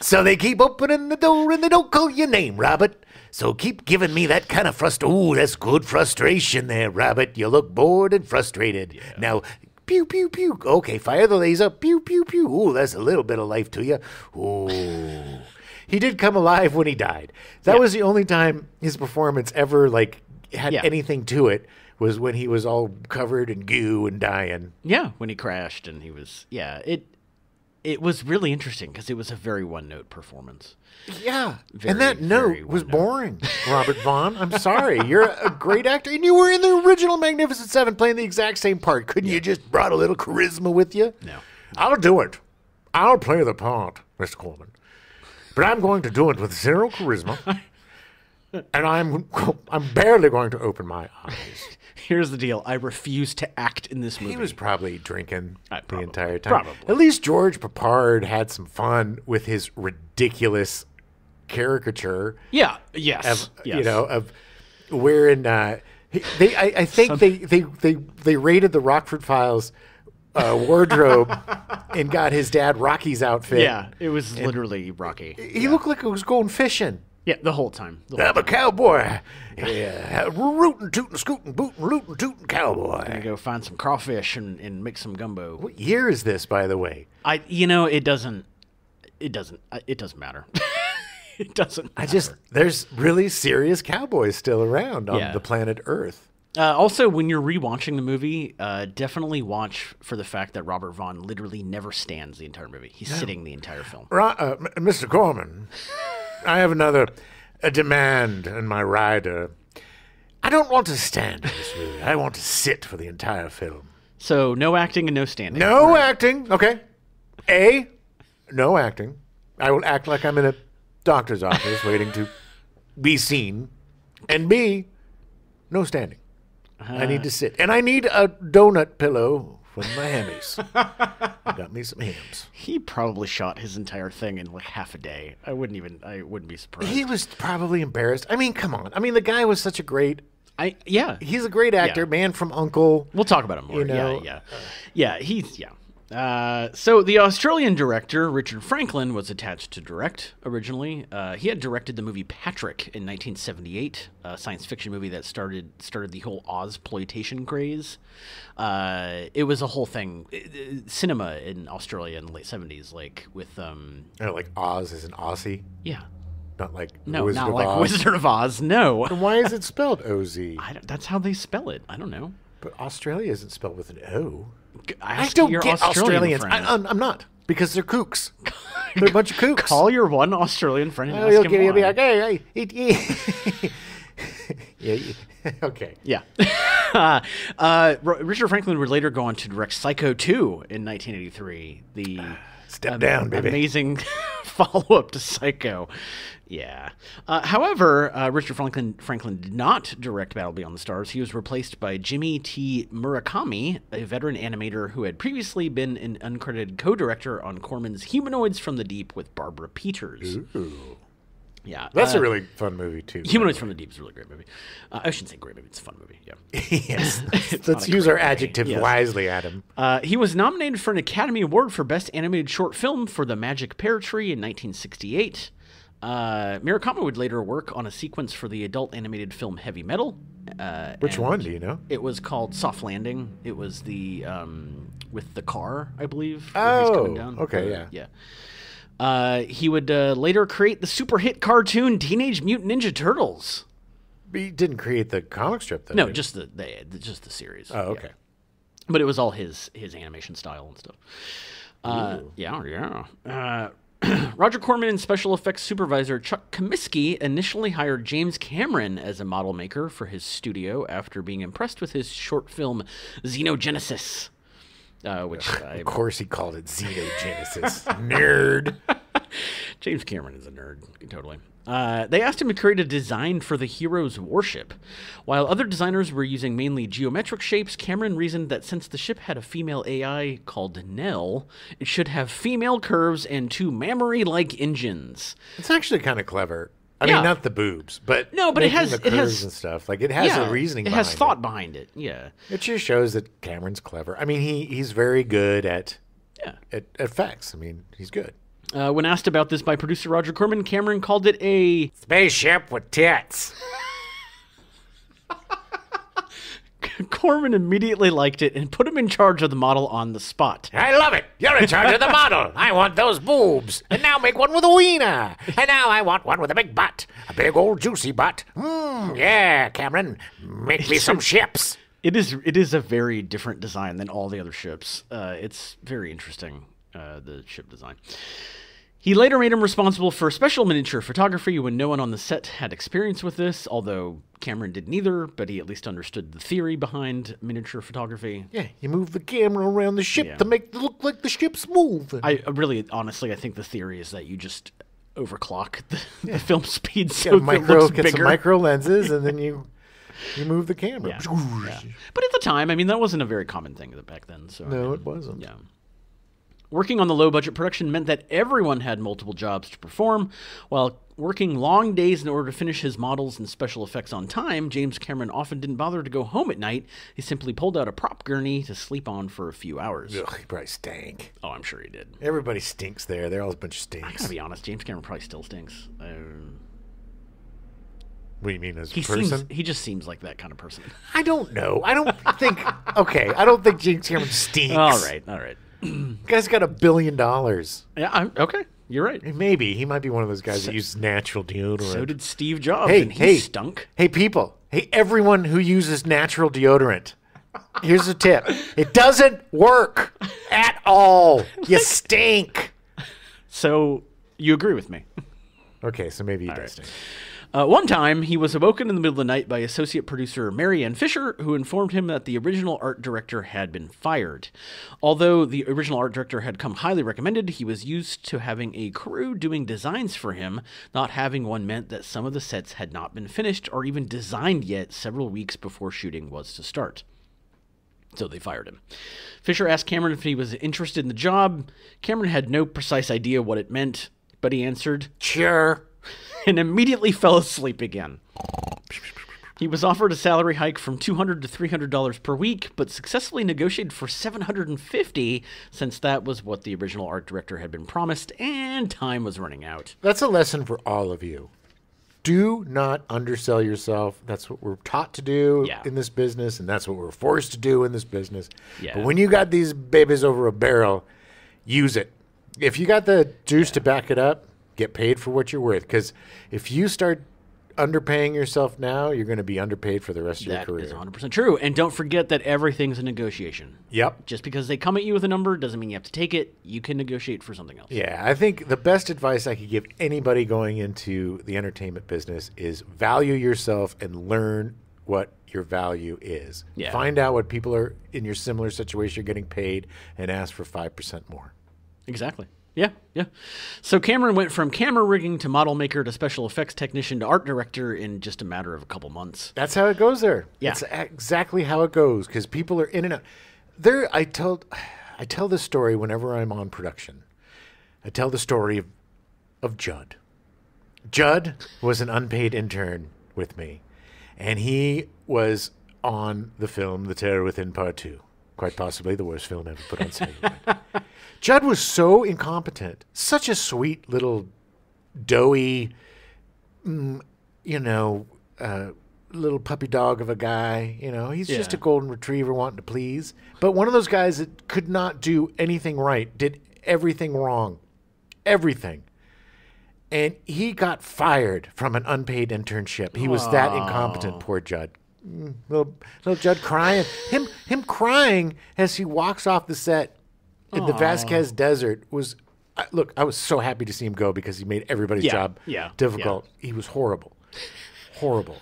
So they keep opening the door and they don't call your name, Robert. So keep giving me that kind of frust. Ooh, that's good frustration there, Rabbit. You look bored and frustrated. Now, pew, pew, pew. Okay, fire the laser. Pew, pew, pew. Ooh, that's a little bit of life to you. Ooh. he did come alive when he died. That was the only time his performance ever like had Yeah. anything to it was when he was all covered in goo and dying. Yeah, when he crashed and he was yeah, it it was really interesting because it was a very one note performance. Yeah, Very, and that note was boring. Robert Vaughn, I'm sorry, you're a great actor, and you were in the original Magnificent Seven playing the exact same part. Couldn't you just brought a little charisma with you? No. I'll do it. I'll play the part, Mr. Coleman, but I'm going to do it with zero charisma, and I'm I'm barely going to open my eyes. Here's the deal. I refuse to act in this movie. He was probably drinking Uh, the entire time. probably. At least George Peppard had some fun with his ridiculous caricature. Yeah, yes. of yes. you know of wherein uh, they I, I think they, they they they raided the Rockford Files uh, wardrobe and got his dad Rocky's outfit. Yeah, it was literally Rocky. he looked like he was going fishing. Yeah, the whole time. The whole I'm a cowboy. Yeah, rootin', tootin', scootin', bootin', lootin', tootin' cowboy. Gonna Go find some crawfish and, and make some gumbo. What year is this, by the way? I, you know, it doesn't, it doesn't, uh, it doesn't matter. it doesn't. Matter. I just there's really serious cowboys still around on Yeah. the planet Earth. Uh, also, when you're rewatching the movie, uh, definitely watch for the fact that Robert Vaughn literally never stands the entire movie. He's sitting the entire film. Ro- uh, M- Mr. Corman, I have another a demand in my rider. I don't want to stand in this movie. I want to sit for the entire film. So no acting and no standing. No acting. Okay. A, no acting. I will act like I'm in a doctor's office waiting to be seen. And B, no standing. I need to sit. And I need a donut pillow for my hammies. I got me some hams. He probably shot his entire thing in like half a day. I wouldn't even. I wouldn't be surprised. He was probably embarrassed. I mean, come on. I mean, the guy was such a great. I yeah. He's a great actor, Yeah. man from Uncle. We'll talk about him more. You know, yeah, yeah, yeah. He's yeah. Uh, so the Australian director Richard Franklin was attached to direct originally. Uh, he had directed the movie Patrick in 1978, a science fiction movie that started started the whole Ozploitation craze. Uh, it was a whole thing, uh, uh, cinema in Australia in the late 70s, like with um, know, like Oz is an Aussie, yeah, not like no, Wizard not of like Oz. Wizard of Oz. No, Why is it spelled O Z? that's how they spell it. I don't know. But Australia isn't spelled with an O. I don't your get Australian Australians. I, friend. I'm not because they're kooks. They're a bunch of kooks. Call your one Australian friend and Oh, ask you'll him be why. like, hey, hey, it. yeah, yeah. okay. Yeah. uh, Richard Franklin would later go on to direct Psycho 2 in 1983. The Step down, baby. amazing follow up to Psycho. Yeah. Uh, however, uh, Richard Franklin Franklin did not direct Battle Beyond the Stars. He was replaced by Jimmy T. Murakami, a veteran animator who had previously been an uncredited co-director on Corman's Humanoids from the Deep with Barbara Peeters. Ooh. Yeah. That's uh, a really fun movie, too. Humanoids from the Deep is a really great movie. Uh, I shouldn't say great movie; it's a fun movie. Yeah. yes. Let's use our adjective Yes. wisely, Adam. Uh, he was nominated for an Academy Award for Best Animated Short Film for The Magic Pear Tree in 1968. Uh, Murakami would later work on a sequence for the adult animated film Heavy Metal. Uh, Which one do you know? It was called Soft Landing. It was the um, with the car, I believe. Oh, okay, yeah. yeah. Uh, he would uh, later create the super hit cartoon Teenage Mutant Ninja Turtles. He didn't create the comic strip, though. No, did he? just the, the just the series. Oh, Yeah okay. but it was all his his animation style and stuff. Uh, yeah, yeah. Uh, Roger Corman and special effects supervisor Chuck Comisky initially hired James Cameron as a model maker for his studio after being impressed with his short film Xenogenesis, uh, which Of course, he called it Xenogenesis. Nerd. James Cameron is a nerd, totally. Uh, they asked him to create a design for the hero's warship. While other designers were using mainly geometric shapes, Cameron reasoned that since the ship had a female AI called Nell, it should have female curves and two mammary like engines. It's actually kind of clever. I Yeah. mean, not the boobs, but No, but it has- the it has- and stuff. Like it has yeah, a reasoning. It has behind thought behind it. Yeah. It. it just shows that Cameron's clever. I mean, he he's very good at Yeah. at at facts. I mean, he's good. Uh, when asked about this by producer Roger Corman, Cameron called it a Spaceship with tits. Corman immediately liked it and put him in charge of the model on the spot. I love it. You're in charge of the model. I want those boobs. And now make one with a wiener. And now I want one with a big butt. A big old juicy butt. Mmm, yeah, Cameron. Make me some ships. It is it is a very different design than all the other ships. Uh, it's very interesting, uh, the ship design. He later made him responsible for special miniature photography when no one on the set had experience with this, although Cameron did neither, but he at least understood the theory behind miniature photography. Yeah, you move the camera around the ship Yeah. to make it look like the ship's moving. I uh, really, honestly, I think the theory is that you just overclock the, the film speed so a that it micro, looks get some micro lenses, and then you you move the camera. Yeah. Yeah. But at the time, I mean, that wasn't a very common thing back then. So I No, mean, it wasn't. Yeah. Working on the low budget production meant that everyone had multiple jobs to perform. While working long days in order to finish his models and special effects on time, James Cameron often didn't bother to go home at night. He simply pulled out a prop gurney to sleep on for a few hours. Ugh, he probably stank. Oh, I'm sure he did. Everybody stinks there. They're all a bunch of stinks. I gotta be honest, James Cameron probably still stinks. Um, What do you mean as a person? seems he just seems like that kind of person. I don't know. I don't think. Okay, I don't think James Cameron stinks. all right, all right. guy's got a billion dollars. Yeah, I'm, okay, you're right. Maybe he might be one of those guys that uses natural deodorant. So did Steve Jobs, hey, and he hey, stunk. Hey, people. Hey, everyone who uses natural deodorant. Here's a tip. It doesn't work at all. You stink. So you agree with me? Okay, so maybe he does stink. Uh, one time, he was awoken in the middle of the night by associate producer Marianne Fisher, who informed him that the original art director had been fired. Although the original art director had come highly recommended, he was used to having a crew doing designs for him. Not having one meant that some of the sets had not been finished or even designed yet several weeks before shooting was to start. So they fired him. Fisher asked Cameron if he was interested in the job. Cameron had no precise idea what it meant, but he answered, Sure. and immediately fell asleep again. He was offered a salary hike from 200 to $300 per week, but successfully negotiated for 750 since that was what the original art director had been promised and time was running out. That's a lesson for all of you. Do not undersell yourself. That's what we're taught to do Yeah. in this business, and that's what we're forced to do in this business. Yeah. But when you got these babies over a barrel, use it. If you got the juice to back it up, get paid for what you're worth. Because if you start underpaying yourself now, you're going to be underpaid for the rest of That your is career. 100% true. And don't forget that everything's a negotiation. Yep. Just because they come at you with a number doesn't mean you have to take it. You can negotiate for something else. Yeah, I think the best advice I could give anybody going into the entertainment business is value yourself and learn what your value is. Yeah. Find out what people are in your similar situation are getting paid and ask for 5% more. Exactly. Yeah, yeah. So Cameron went from camera rigging to model maker to special effects technician to art director in just a matter of a couple months. That's how it goes there. Yeah. That's exactly how it goes because people are in and out. There, I tell, I tell this story whenever I'm on production. I tell the story of, of Judd. Judd was an unpaid intern with me, and he was on the film The Terror Within Part Two, quite possibly the worst film ever put on screen. Judd was so incompetent, such a sweet little doughy mm, you know, uh, little puppy dog of a guy. You know, he's just a golden retriever wanting to please. But one of those guys that could not do anything right, did everything wrong, everything. And he got fired from an unpaid internship. He was that incompetent, poor Judd. Mm, Little, little Judd crying. Him, him crying as he walks off the set in the Vasquez Desert was. I look, I was so happy to see him go because he made everybody's Yeah, job yeah, difficult. He was horrible, horrible.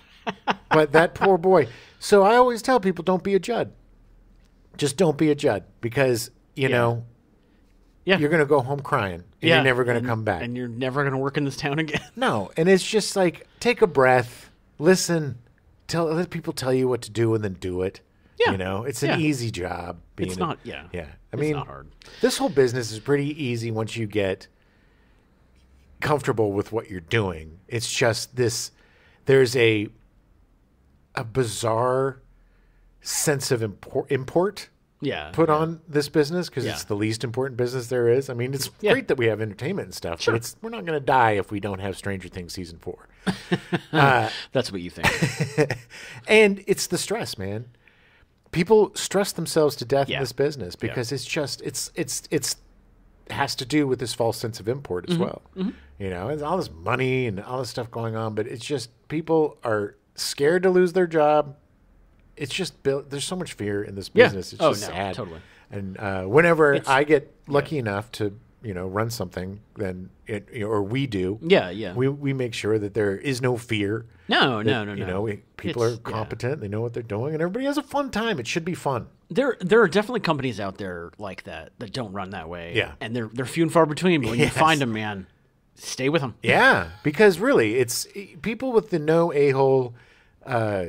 but that poor boy. So I always tell people, don't be a Judd. Just don't be a Judd because you know Yeah. you're going to go home crying and you're never going to come back. And you're never going to work in this town again. no, and it's just like take a breath, listen, tell let people tell you what to do and then do it. Yeah, You know, it's an yeah. easy job. being It's a- not- yeah. Yeah. I It's mean, not hard. this whole business is pretty easy once you get comfortable with what you're doing. It's just this there's a a bizarre sense of import, import Yeah. put on this business because Yeah. it's the least important business there is. I mean, it's Yeah. great that we have entertainment and stuff, Sure. but it's we're not going to die if we don't have Stranger Things season 4. That's what you think. and it's the stress, man. people stress themselves to death Yeah. in this business because it's just it's it's it's has to do with this false sense of import Mm-hmm. as well. You know, it's all this money and all this stuff going on, but it's just people are scared to lose their job. It's just built. There's so much fear in this Yeah. business. It's Oh, just no, sad. totally. And uh, whenever I get lucky enough to, you know, run something, then it, you know, or we do, Yeah, yeah. we we make sure that there is no fear. no, no, no, no. You know, we, people It's- are yeah. competent. They know what they're doing, and everybody has a fun time. It should be fun. There, there are definitely companies out there like that that don't run that way. Yeah. and they're they're few and far between. But when Yes. you find them, man, stay with them. Yeah, because really, it's people with the no a hole uh,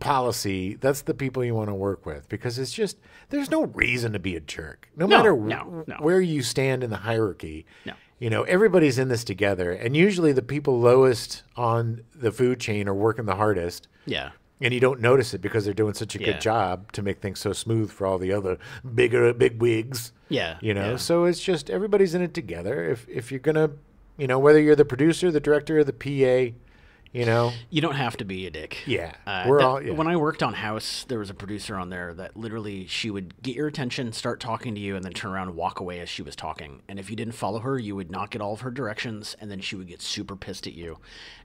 policy. That's the people you want to work with because it's just there's no reason to be a jerk, no, No, matter no, no. where you stand in the hierarchy. No. You know, everybody's in this together, and usually the people lowest on the food chain are working the hardest. Yeah, And you don't notice it because they're doing such a Yeah. good job to make things so smooth for all the other bigger big wigs. yeah, You know, yeah. so it's just everybody's in it together. If if you're gonna, you know, whether you're the producer, the director, or the PA, you know, You don't have to be a dick. Yeah, Uh, we're that- all- yeah. When I worked on House, there was a producer on there that literally she would get your attention, start talking to you, and then turn around and walk away as she was talking. And if you didn't follow her, you would not get all of her directions, and then she would get super pissed at you.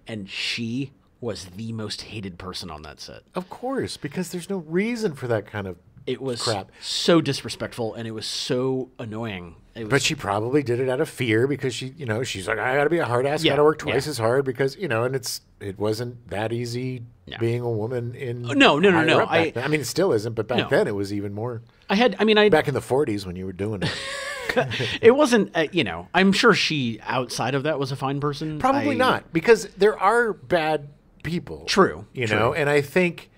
And she was the most hated person on that set. of course, because there's no reason for that kind of. It was Crap. so disrespectful, and it was so annoying. Was, But she probably did it out of fear because she, you know, she's like, I got to be a hard ass, Yeah, got to work twice yeah. as hard because you know, and it's it wasn't that easy No. being a woman in. no, no, no, higher no, I- I mean, it still isn't, but back No. then it was even more. I had, I mean, I Back in the 40s when you were doing it, it wasn't, uh, you know, I'm sure she outside of that was a fine person. probably I- not because there are bad people. True, you true. know, and I think,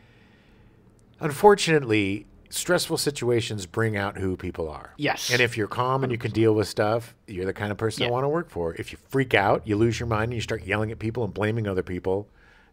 unfortunately, stressful situations bring out who people are. Yes. and if you're calm and you can deal with stuff, you're the kind of person I Yeah. want to work for. If you freak out, you lose your mind, and you start yelling at people and blaming other people,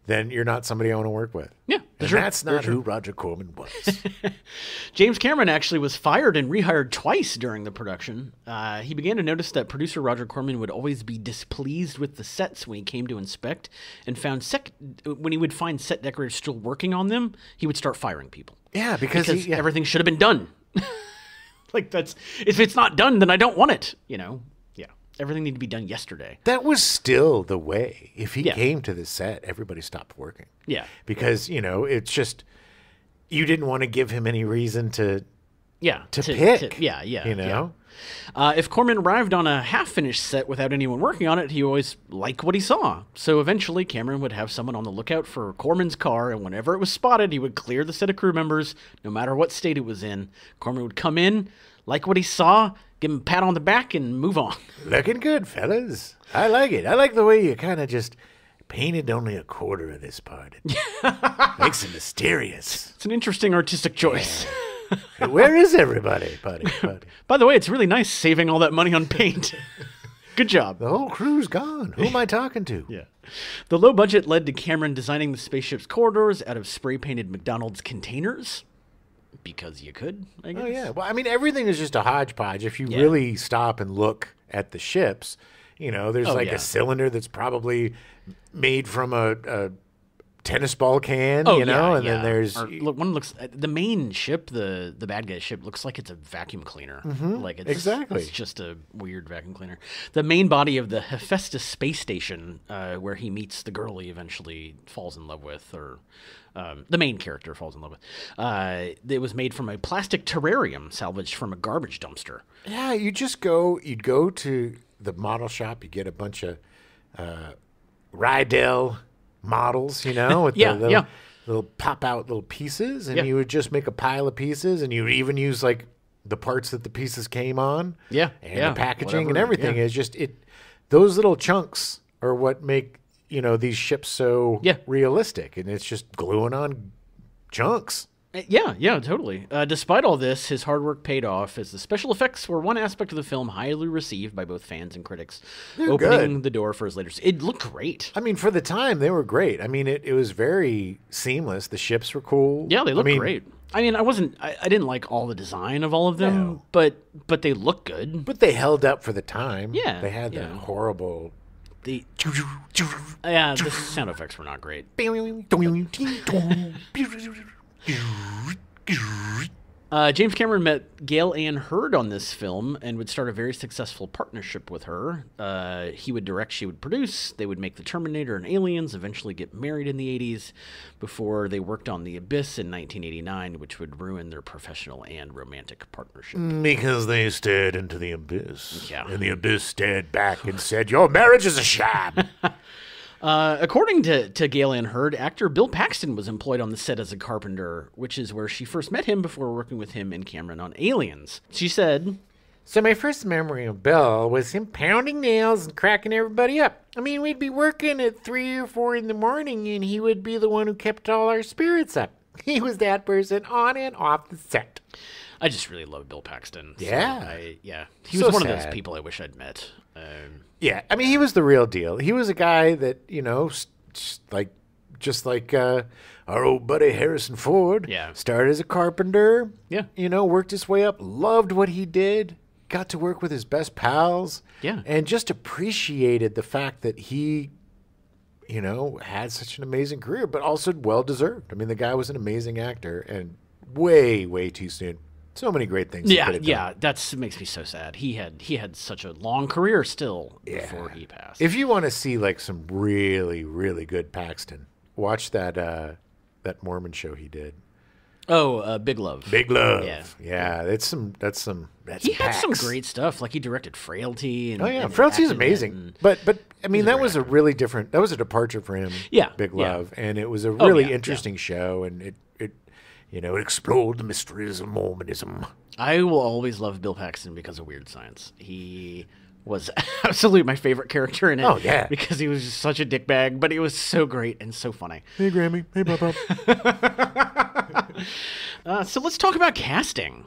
then you're not somebody I want to work with. Yeah, And sure, that's not true. who Roger Corman was. James Cameron actually was fired and rehired twice during the production. Uh, he began to notice that producer Roger Corman would always be displeased with the sets when he came to inspect, and found sec- when he would find set decorators still working on them, he would start firing people yeah, because, because he, yeah. everything should have been done. like that's if it's not done, then I don't want it. You know, yeah, everything needed to be done yesterday. that was still the way. If he Yeah. came to the set, everybody stopped working. Yeah, because you know it's just you didn't want to give him any reason to yeah, to, pick. yeah, yeah, you know. Uh, if Corman arrived on a half finished set without anyone working on it, he always liked what he saw. So eventually, Cameron would have someone on the lookout for Corman's car, and whenever it was spotted, he would clear the set of crew members, no matter what state it was in. Corman would come in, like what he saw, give him a pat on the back, and move on. Looking good, fellas. I like it. I like the way you kind of just painted only a quarter of this part. It makes it mysterious. It's an interesting artistic choice. Where is everybody, buddy? buddy? By the way, it's really nice saving all that money on paint. Good job. The whole crew's gone. Who am I talking to? Yeah. The low budget led to Cameron designing the spaceship's corridors out of spray painted McDonald's containers. Because you could, I oh, guess. Oh yeah. Well, I mean, everything is just a hodgepodge. If you Yeah. really stop and look at the ships, you know, there's Oh, like yeah. a cylinder that's probably made from a, a tennis ball can, Oh, you know, yeah, and yeah. then there's Or, look, one looks uh, the main ship, the the bad guy ship, looks like it's a vacuum cleaner. Like it's, Mm-hmm. exactly. it's just a weird vacuum cleaner. The main body of the Hephaestus space station, uh, where he meets the girl he eventually falls in love with, or um, the main character falls in love with. Uh, it was made from a plastic terrarium salvaged from a garbage dumpster. Yeah, you just go. You'd go to the model shop. You get a bunch of uh, Rydell models, you know, with Yeah, the little, yeah. little pop out little pieces, and Yeah. you would just make a pile of pieces, and you would even use like the parts that the pieces came on. Yeah, and yeah, the packaging and everything is just it. Those little chunks are what make you know these ships so realistic, and it's just gluing on chunks. Uh, Yeah, yeah, totally. Uh, despite all this, his hard work paid off as the special effects were one aspect of the film highly received by both fans and critics, opening good. the door for his later. It looked great. I mean, for the time, they were great. I mean, it, it was very seamless. The ships were cool. Yeah, they I mean, great. I mean, I wasn't, I, I didn't like all the design of all of them, No. but but they look good. But they held up for the time. Yeah, They had yeah. that horrible. The yeah, the sound effects were not great. Uh, James Cameron met Gale Anne Hurd on this film and would start a very successful partnership with her. Uh, he would direct, she would produce. They would make The Terminator and Aliens, eventually get married in the 80s before they worked on The Abyss in 1989, which would ruin their professional and romantic partnership. Because they stared into the abyss. Yeah. And the abyss stared back and said, Your marriage is a sham. Uh, according to, to Gale Anne Hurd, actor Bill Paxton was employed on the set as a carpenter, which is where she first met him before working with him and Cameron on Aliens. She said, so my first memory of Bill was him pounding nails and cracking everybody up. I mean, we'd be working at three or four in the morning, and he would be the one who kept all our spirits up. He was that person on and off the set. I just really love Bill Paxton. so Yeah. I, yeah. He So was one of those people I wish I'd met. Um, Yeah, I mean, he was the real deal. He was a guy that you know, like just like uh, our old buddy Harrison Ford. Yeah. started as a carpenter. Yeah. you know, worked his way up. Loved what he did. Got to work with his best pals. Yeah. and just appreciated the fact that he, you know, had such an amazing career, but also well deserved. I mean, the guy was an amazing actor, and way, way too soon. So many great things. he yeah, could have done. yeah, that makes me so sad. He had he had such a long career still before he passed. If you want to see like some really, really good Paxton, watch that uh that Mormon show he did. oh, uh, Big Love. Big Love. Yeah. Yeah, that's some that's some that's he had some great stuff. Like he directed Frailty. And, Oh yeah, and Frailty's acted amazing. But but I mean that was a really different that was a departure for him. Yeah, Big yeah. Love. And it was a really yeah, yeah. interesting show and it you know, explored the mysteries of Mormonism. I will always love Bill Paxton because of Weird Science. He was absolutely my favorite character in it. Oh, yeah. because he was just such a dickbag, but he was so great and so funny. Hey Grammy. Hey Papa. Uh, so let's talk about casting.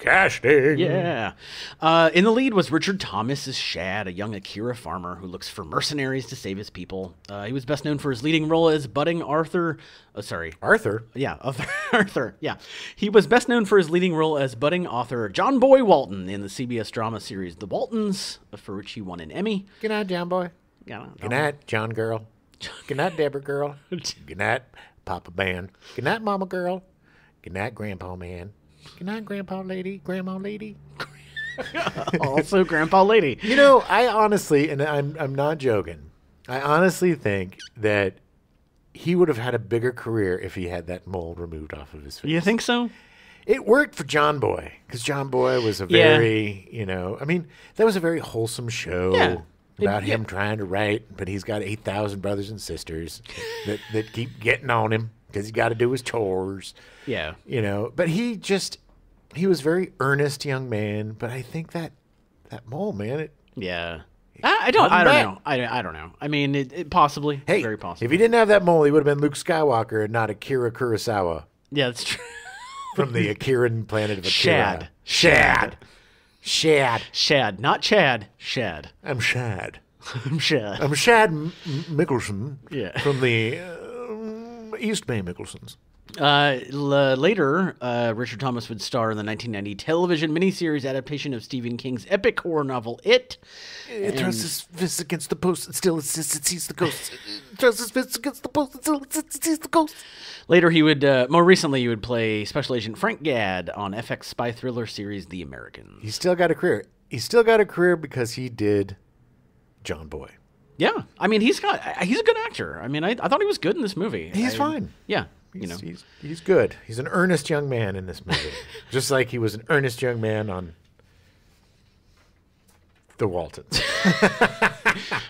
Casting. Yeah. Uh, in the lead was Richard Thomas as Shad, a young Akira farmer who looks for mercenaries to save his people. Uh, he was best known for his leading role as budding Arthur. Oh, sorry. Arthur. Yeah, Arthur. Arthur. Yeah. He was best known for his leading role as budding author John Boy Walton in the CBS drama series The Waltons, for which he won an Emmy. Good night, John boy. Yeah. Good night, John girl. Good night, Deborah girl. Good night, Papa man. Good night, Mama girl. Good night, Grandpa man. Good night, Grandpa lady, Grandma lady. also, Grandpa Lady. You know, I honestly, and I'm I'm not joking. I honestly think that he would have had a bigger career if he had that mold removed off of his face. You think so? It worked for John Boy because John Boy was a Yeah. very, you know, I mean, that was a very wholesome show Yeah. It- about yeah. him trying to write, but he's got 8,000 brothers and sisters that, that keep getting on him because he's got to do his chores, Yeah. you know. But he just, he was a very earnest young man, but I think that, that mole, man, it, Yeah. I, I don't. I don't back. know. I, I don't know. I mean, it, it possibly. hey, very possible. if he didn't have that mole, he would have been Luke Skywalker and not Akira Kurosawa yeah, that's true. from the Akiran planet of Akira. Shad. Shad. Shad. Shad, not Chad. Shad. I'm Shad. I'm Shad. I'm Shad M- M- Mickelson Yeah. from the uh, East Bay Mickelsons. Uh, later, uh, Richard Thomas would star in the 1990 television miniseries adaptation of Stephen King's epic horror novel It. It throws his fist against the post and still insists it sees the ghost. It throws his fist against the post and still insists it sees the ghost. Later, he would uh, more recently he would play Special Agent Frank Gaad on FX spy thriller series The Americans. He's still got a career. He's still got a career because he did John Boy. Yeah, I mean he's got he's a good actor. I mean I, I thought he was good in this movie. He's I- fine. Yeah, He's, you know. he's, he's good. He's an earnest young man in this movie. Just like he was an earnest young man on The Waltons.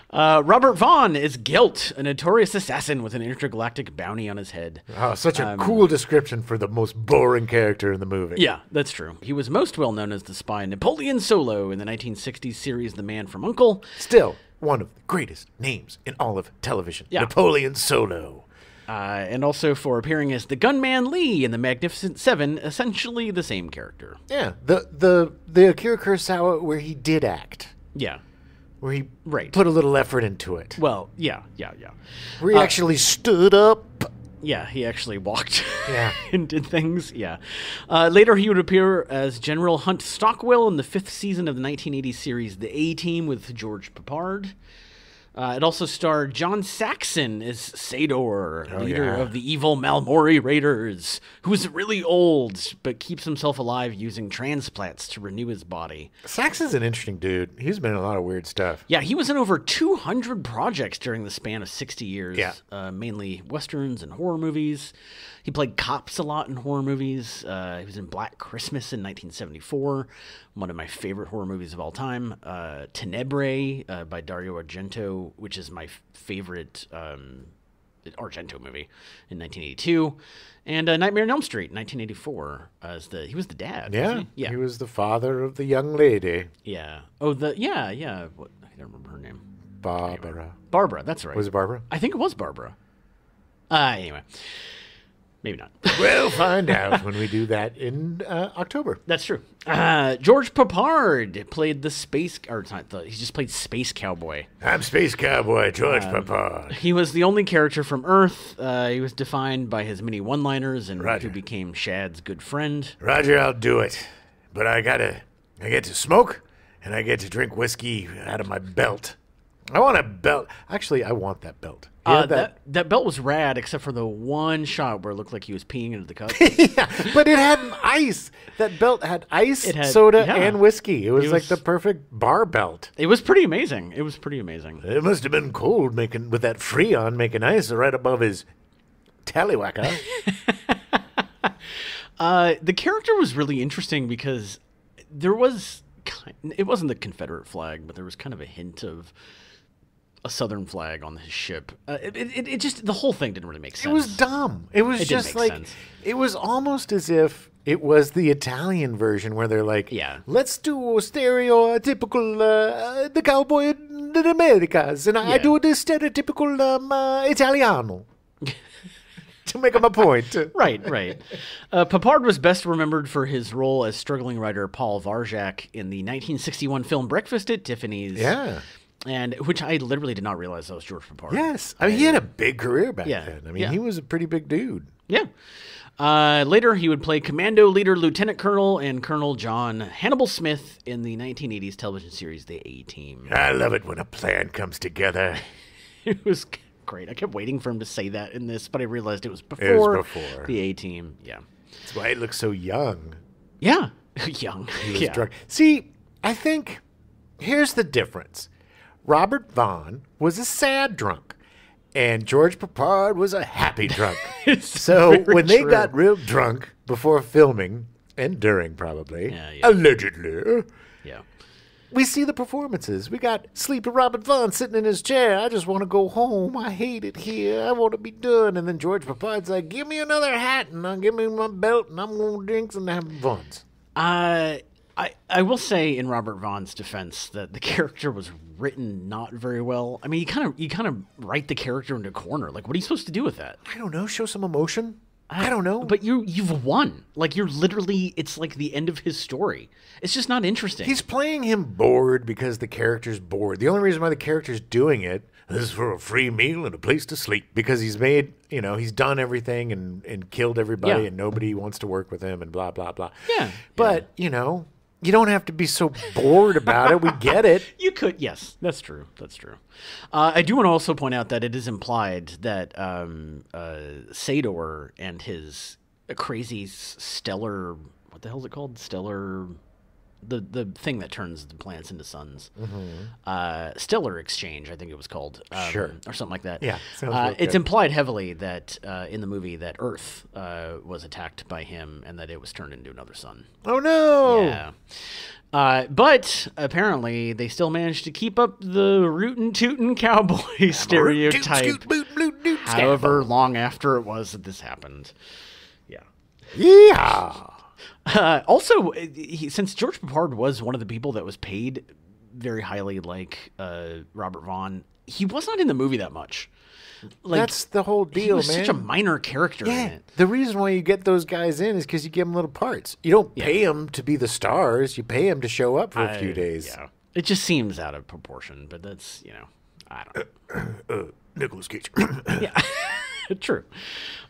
Uh, Robert Vaughn is Gelt, a notorious assassin with an intergalactic bounty on his head. Oh, such a cool description for the most boring character in the movie. Yeah, that's true. He was most well known as the spy Napoleon Solo in the 1960s series The Man from Uncle. Still, one of the greatest names in all of television. Yeah. Napoleon Solo. Uh, and also for appearing as the gunman Lee in The Magnificent Seven, essentially the same character. Yeah, the the the Akira Kurosawa where he did act, Yeah. where he Right. put a little effort into it, Well, yeah, yeah, yeah. where he actually stood up. Yeah, he actually walked Yeah. and did things. Yeah. Uh, later, he would appear as General Hunt Stockwell in the fifth season of the 1980 series The A Team with George Peppard. Uh, it also starred John Saxon as Sador, leader yeah. of the evil Malmori Raiders, who is really old but keeps himself alive using transplants to renew his body. Saxon's an interesting dude. He's been in a lot of weird stuff. Yeah, he was in over 200 projects during the span of 60 years, Yeah. uh, mainly westerns and horror movies. He played cops a lot in horror movies. Uh, he was in Black Christmas in 1974, one of my favorite horror movies of all time. Uh, Tenebrae uh, by Dario Argento, which is my favorite um, Argento movie in 1982. And uh, Nightmare on Elm Street, 1984, as the he was the dad. Yeah, he? yeah, He was the father of the young lady, yeah. Oh, the yeah, yeah. What, I don't remember her name. Barbara. Barbara. That's right. Was it Barbara? I think it was Barbara. Uh, anyway, maybe not. we'll find out when we do that in uh, October. That's true. Uh, George Peppard played the space, or not the, he just played Space Cowboy. I'm Space Cowboy George Peppard. He was the only character from Earth. Uh, he was defined by his many one-liners and Roger. who became Shad's good friend. Roger, I'll do it. But I gotta, I get to smoke and I get to drink whiskey out of my belt. I want a belt. Actually, I want that belt. Uh, have that that belt was rad, except for the one shot where it looked like he was peeing into the cup. yeah, but it had ice. That belt had ice, It had- soda, yeah. and whiskey. It was It like was- the perfect bar belt. it was pretty amazing. It was pretty amazing. It must have been cold making with that freon making ice right above his tallywhacker. Uh, the character was really interesting because there was kind, it wasn't the Confederate flag, but there was kind of a hint of a Southern flag on his ship. Uh, it, it, it just the whole thing didn't really make sense. It was dumb. It was It just like sense. it was almost as if it was the Italian version where they're like, Yeah. let's do a stereotypical uh, the cowboy in the Americas, and I Yeah. do the stereotypical um, uh, Italiano to make him a point. Right, right. Uh, Peppard was best remembered for his role as struggling writer Paul Varjak in the 1961 film Breakfast at Tiffany's. Yeah. And which I literally did not realize that was George Peppard. Yes, I mean he had a big career back Yeah, then. I mean yeah. he was a pretty big dude. Yeah. Uh, later, he would play Commando Leader Lieutenant Colonel and Colonel John Hannibal Smith in the 1980s television series The A Team. I love it when a plan comes together. It was great. I kept waiting for him to say that in this, but I realized it was before, before. The A Team. Yeah. That's why he looks so young. Yeah. Young. He was yeah. drunk. See, I think here's the difference. Robert Vaughn was a sad drunk, and George Peppard was a happy drunk. so when they true. got real drunk before filming and during, probably Yeah, yeah. allegedly, Yeah. we see the performances. We got sleepy Robert Vaughn sitting in his chair. I just want to go home. I hate it here. I want to be done. And then George Peppard's like, "Give me another hat and I'll give me my belt and I'm gonna drink and have fun." Uh, I, I will say in Robert Vaughn's defense that the character was written not very well. I mean, you kind of you kind of write the character into a corner. Like, what are you supposed to do with that? I don't know. Show some emotion. I don't know. But you you've won. Like you're literally it's like the end of his story. It's just not interesting. He's playing him bored because the character's bored. The only reason why the character's doing it is for a free meal and a place to sleep because he's made, you know, he's done everything and, and killed everybody Yeah. and nobody wants to work with him and blah, blah, blah. Yeah, But, you know, you don't have to be so bored about it. We get it. You could, yes, that's true. That's true. Uh, I do want to also point out that it is implied that um, uh, Sador and his crazy stellar, what the hell is it called? Stellar, the the thing that turns the planets into suns. Uh, stellar exchange, I think it was called. Um, Mm-hmm. Sure. or something like that. Yeah, uh, it's implied heavily that uh, in the movie that Earth uh, was attacked by him and that it was turned into another sun. Oh, no. Yeah. Uh, but apparently, they still managed to keep up the rootin' tootin' cowboy stereotype, Scoot, boot, boot, however long after it was that this happened. Yeah. Yeah. Uh, also, he, since George Peppard was one of the people that was paid very highly, like uh, Robert Vaughn, he was not in the movie that much. Like That's the whole he deal, was man. such a minor character Yeah, the reason why you get those guys in is because you give them little parts. You don't pay them to be the stars. You pay them to show up for a few days. Yeah. It just seems out of proportion, but that's you know, I don't. know. Nicolas Cage. Yeah, true.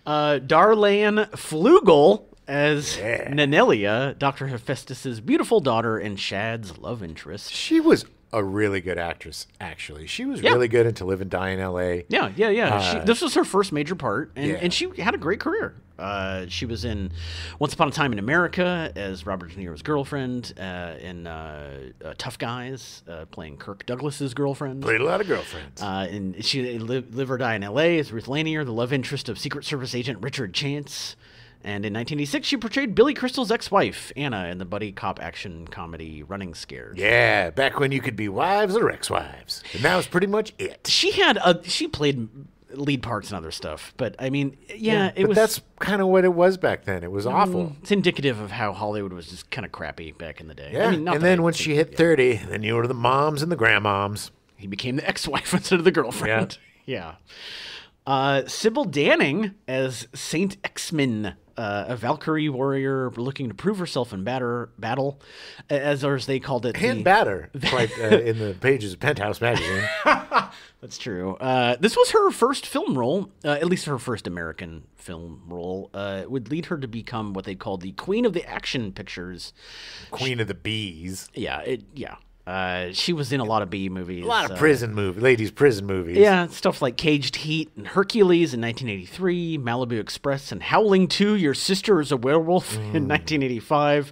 Uh, Darlanne Fluegel as Yeah. Nanelia, Dr. Hephaestus's beautiful daughter and Shad's love interest. she was a really good actress. Actually, she was Yeah. really good in To Live and Die in L.A. Yeah, yeah, yeah. she, this was her first major part, and, Uh, yeah. and she had a great career. Uh, she was in Once Upon a Time in America as Robert De Niro's girlfriend, uh, in uh, uh, Tough Guys, uh, playing Kirk Douglas's girlfriend. Played a lot of girlfriends. Uh, and she live, live or die in L.A. as Ruth Lanier, the love interest of Secret Service agent Richard Chance. And in 1986, she portrayed Billy Crystal's ex-wife Anna in the buddy cop action comedy Running Scared. yeah, back when you could be wives or ex-wives, and that was pretty much it. She had a she played lead parts and other stuff, but I mean, yeah, it but was. that's kind of what it was back then. It was awful. It's indicative of how Hollywood was just kind of crappy back in the day. Yeah, I mean, not and then once she hit thirty, then you were the moms and the grandmoms. he became the ex-wife instead of the girlfriend. Yeah. Uh, Sybil Danning as Saint Exmin, uh, a Valkyrie warrior looking to prove herself in batter, battle, as or as they called it. Hand the- batter, quite uh, in the pages of Penthouse magazine. That's true. Uh, this was her first film role, uh, at least her first American film role. Uh, it would lead her to become what they called the Queen of the Action Pictures. Queen of the Bees. Yeah, it. Yeah, uh, she was in a lot of B movies. A lot of uh, prison movies, ladies' prison movies. Yeah, stuff like Caged Heat and Hercules in 1983, Malibu Express and Howling 2, Your Sister is a Werewolf in 1985,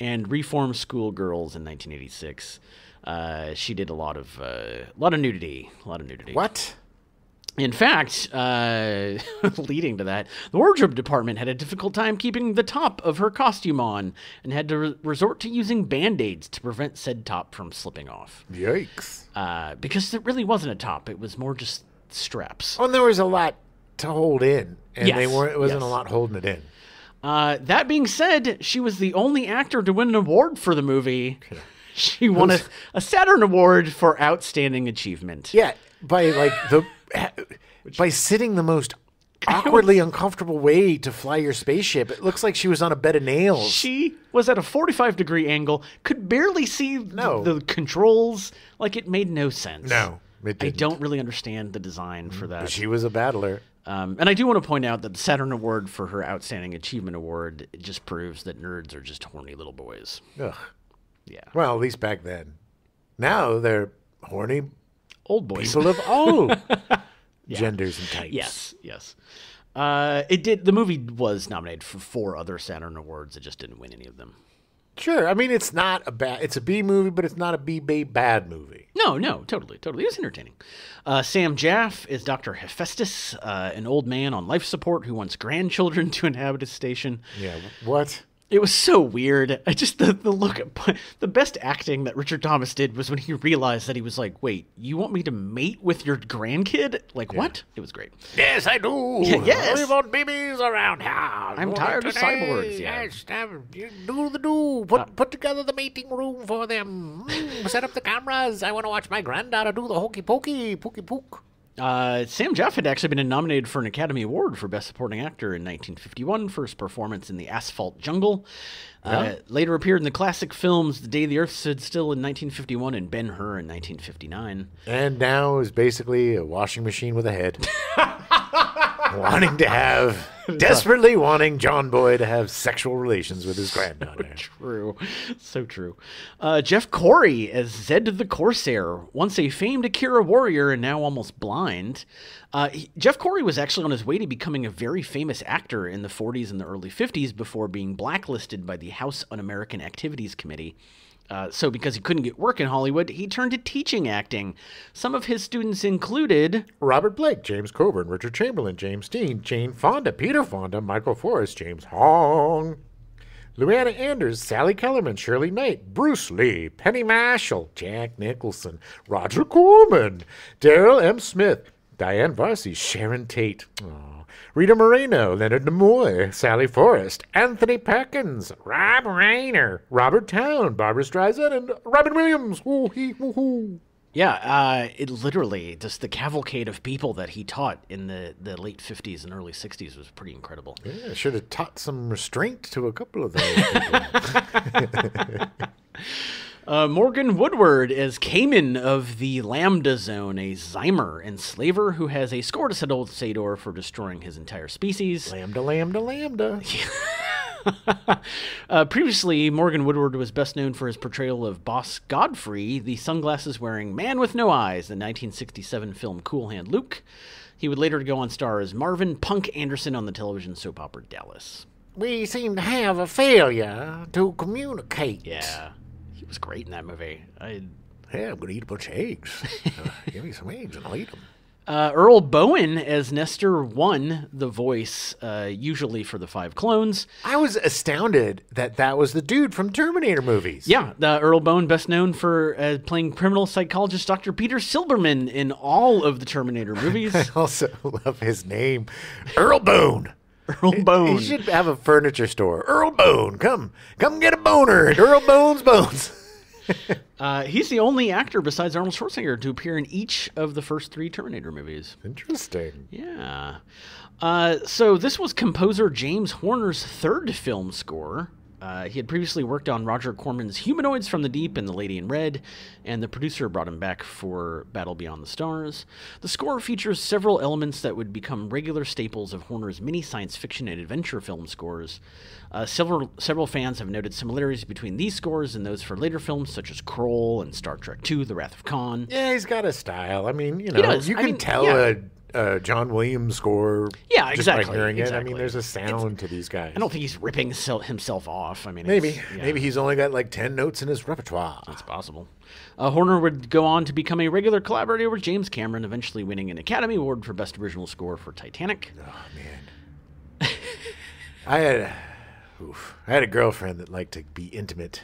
and Reform Schoolgirls in 1986. Uh, she did a lot of uh, a lot of nudity, a lot of nudity. What? In fact, uh, leading to that, the wardrobe department had a difficult time keeping the top of her costume on and had to re- resort to using band aids to prevent said top from slipping off. Yikes! Uh, because it really wasn't a top, it was more just straps. Well, there was a lot to hold in, and they weren't. It wasn't yes. a lot holding it in. Uh, that being said, she was the only actor to win an award for the movie. She won a, a Saturn Award for Outstanding Achievement. Yeah, by like the by sitting the most awkwardly uncomfortable way to fly your spaceship. It looks like she was on a bed of nails. She was at a 45 degree angle, could barely see No. the controls. Like, it made no sense. No, it I don't really understand the design for that. She was a battler. Um, and I do want to point out that the Saturn Award for her Outstanding Achievement Award just proves that nerds are just horny little boys. Ugh. Yeah. Well, at least back then. Now they're horny Old boys. people of all genders and types. Yes, yes. Uh, it did. The movie was nominated for four other Saturn Awards. It just didn't win any of them. Sure. I mean, it's not a bad. It's a B movie, but it's not a B B bad movie. No, no, totally, totally. It was entertaining. Uh, Sam Jaffe is Dr. Hephaestus, uh, an old man on life support who wants grandchildren to inhabit his station. Yeah. What? It was so weird. I just the, the look the best acting that Richard Thomas did was when he realized that he was like, "Wait, you want me to mate with your grandkid? Like what?" It was great. Yes, I do. yes. We want babies around here. I'm tired of cyborgs, yeah. Uh, Yes, do the do. Put put together the mating room for them. Mm, set up the cameras. I want to watch my granddaughter do the hokey pokey, pokey poke. Uh, Sam Jaffe had actually been nominated for an Academy Award for Best Supporting Actor in 1951 for his performance in The Asphalt Jungle. Uh, later appeared in the classic films The Day the Earth Stood Still in 1951 and Ben Hur in 1959. And now is basically a washing machine with a head. wanting to have, desperately wanting John Boy to have sexual relations with his granddaughter. True. So true. Uh, Jeff Corey as Zed the Corsair, once a famed Akira warrior and now almost blind. Uh, he- Jeff Corey was actually on his way to becoming a very famous actor in the 40s and the early 50s before being blacklisted by the House Un American Activities Committee. Uh, so, because he couldn't get work in Hollywood, he turned to teaching acting. Some of his students included Robert Blake, James Coburn, Richard Chamberlain, James Dean, Jane Fonda, Peter Fonda, Michael Forrest, James Hong, Luana Anders, Sally Kellerman, Shirley Knight, Bruce Lee, Penny Marshall, Jack Nicholson, Roger Corman, Daryl M. Smith, Diane Varsi, Sharon Tate, Aw, Rita Moreno, Leonard Nimoy, Sally Forrest, Anthony Perkins, Rob Reiner, Robert Towne, Barbra Streisand, and Robin Williams. Woo hee woo hoo. Yeah, uh, it literally just the cavalcade of people that he taught in the, the late 50s and early 60s was pretty incredible. Yeah, should have taught some restraint to a couple of those people. Uh, Morgan Woodward as Cayman of the Lambda Zone, a Zymer enslaver who has a score to settle with Sador for destroying his entire species. lambda, lambda, lambda. Uh, previously, Morgan Woodward was best known for his portrayal of Boss Godfrey, the sunglasses wearing man with no eyes, the 1967 film Cool Hand Luke. He would later go on star as Marvin Punk Anderson on the television soap opera Dallas. We seem to have a failure to communicate. Yeah, he was great in that movie. I, Yeah, I'm gonna eat a bunch of eggs. Uh, give me some eggs and I'll eat them. uh, Earl Boen as Nestor won the voice, uh, usually for the Five Clones. I was astounded that that was the dude from Terminator movies. Yeah, the Earl Boen, best known for uh, playing criminal psychologist Dr. Peter Silberman in all of the Terminator movies. I also love his name, Earl Boone. Earl Boen. He should have a furniture store. Earl Boone, come, come get a boner at Earl Bone's Bones. Uh, he's the only actor besides Arnold Schwarzenegger to appear in each of the first three Terminator movies. Interesting. Yeah. Uh, so this was composer James Horner's third film score. Uh, he had previously worked on Roger Corman's Humanoids from the Deep and The Lady in Red, and the producer brought him back for Battle Beyond the Stars. The score features several elements that would become regular staples of Horner's many science fiction and adventure film scores. Uh, several several fans have noted similarities between these scores and those for later films such as Krull and Star Trek II: The Wrath of Khan. Yeah, he's got a style. I mean, you know, you I can mean, tell yeah. a, a John Williams score. Yeah, just by exactly, hearing it. I mean, there's a sound to these guys. I don't think he's ripping sel- himself off. I mean, Maybe, yeah. maybe he's only got like ten notes in his repertoire. It's possible. Uh, Horner would go on to become a regular collaborator with James Cameron, eventually winning an Academy Award for Best Original Score for Titanic. Oh man, I had, oof, I had a girlfriend that liked to be intimate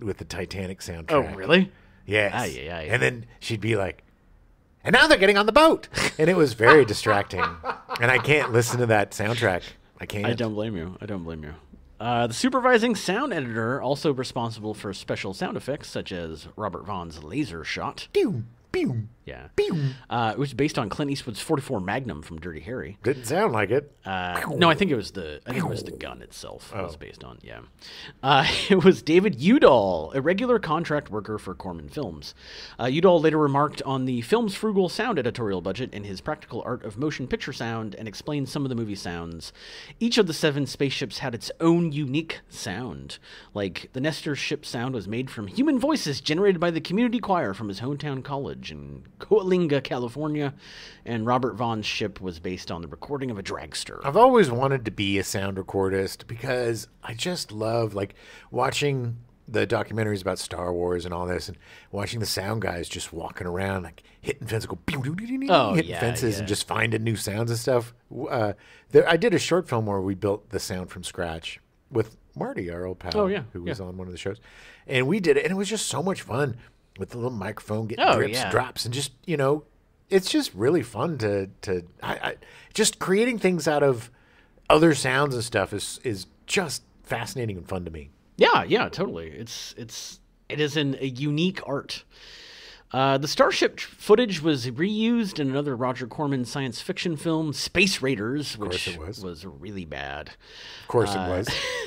with the Titanic soundtrack. Oh, really? Yes. Ay, ay, ay. And then she'd be like, and now they're getting on the boat. And it was very distracting. And I can't listen to that soundtrack. I can't. I don't blame you. I don't blame you. Uh, the supervising sound editor, also responsible for special sound effects such as Robert Vaughn's laser shot. Pew, pew, Yeah. Uh, it was based on Clint Eastwood's 44 Magnum from Dirty Harry. Didn't sound like it. Uh, no, I think it was the I think it was the gun itself. It was based on yeah. Uh, it was David Yewdall, a regular contract worker for Corman Films. Uh, Yewdall later remarked on the film's frugal sound editorial budget and his practical art of motion picture sound, and explained some of the movie sounds. Each of the seven spaceships had its own unique sound. Like the Nestor ship sound was made from human voices generated by the community choir from his hometown college in Coalinga, California, and Robert Vaughn's ship was based on the recording of a dragster. I've always wanted to be a sound recordist because I just love like watching the documentaries about Star Wars and all this, and watching the sound guys just walking around like hitting fences, go Oh, hitting yeah, fences yeah. and just finding new sounds and stuff. Uh, there, I did a short film where we built the sound from scratch with Marty, our old pal, Oh, yeah, who was on one of the shows, and we did it, and it was just so much fun with the little microphone getting Oh, drips, yeah. drops, and just you know, it's just really fun to to I, I, just creating things out of other sounds and stuff is is just fascinating and fun to me. Yeah, yeah, totally. It's it's it is an, a unique art. Uh, the Starship footage was reused in another Roger Corman science fiction film, Space Raiders, which it was. really bad. Of course, Uh, it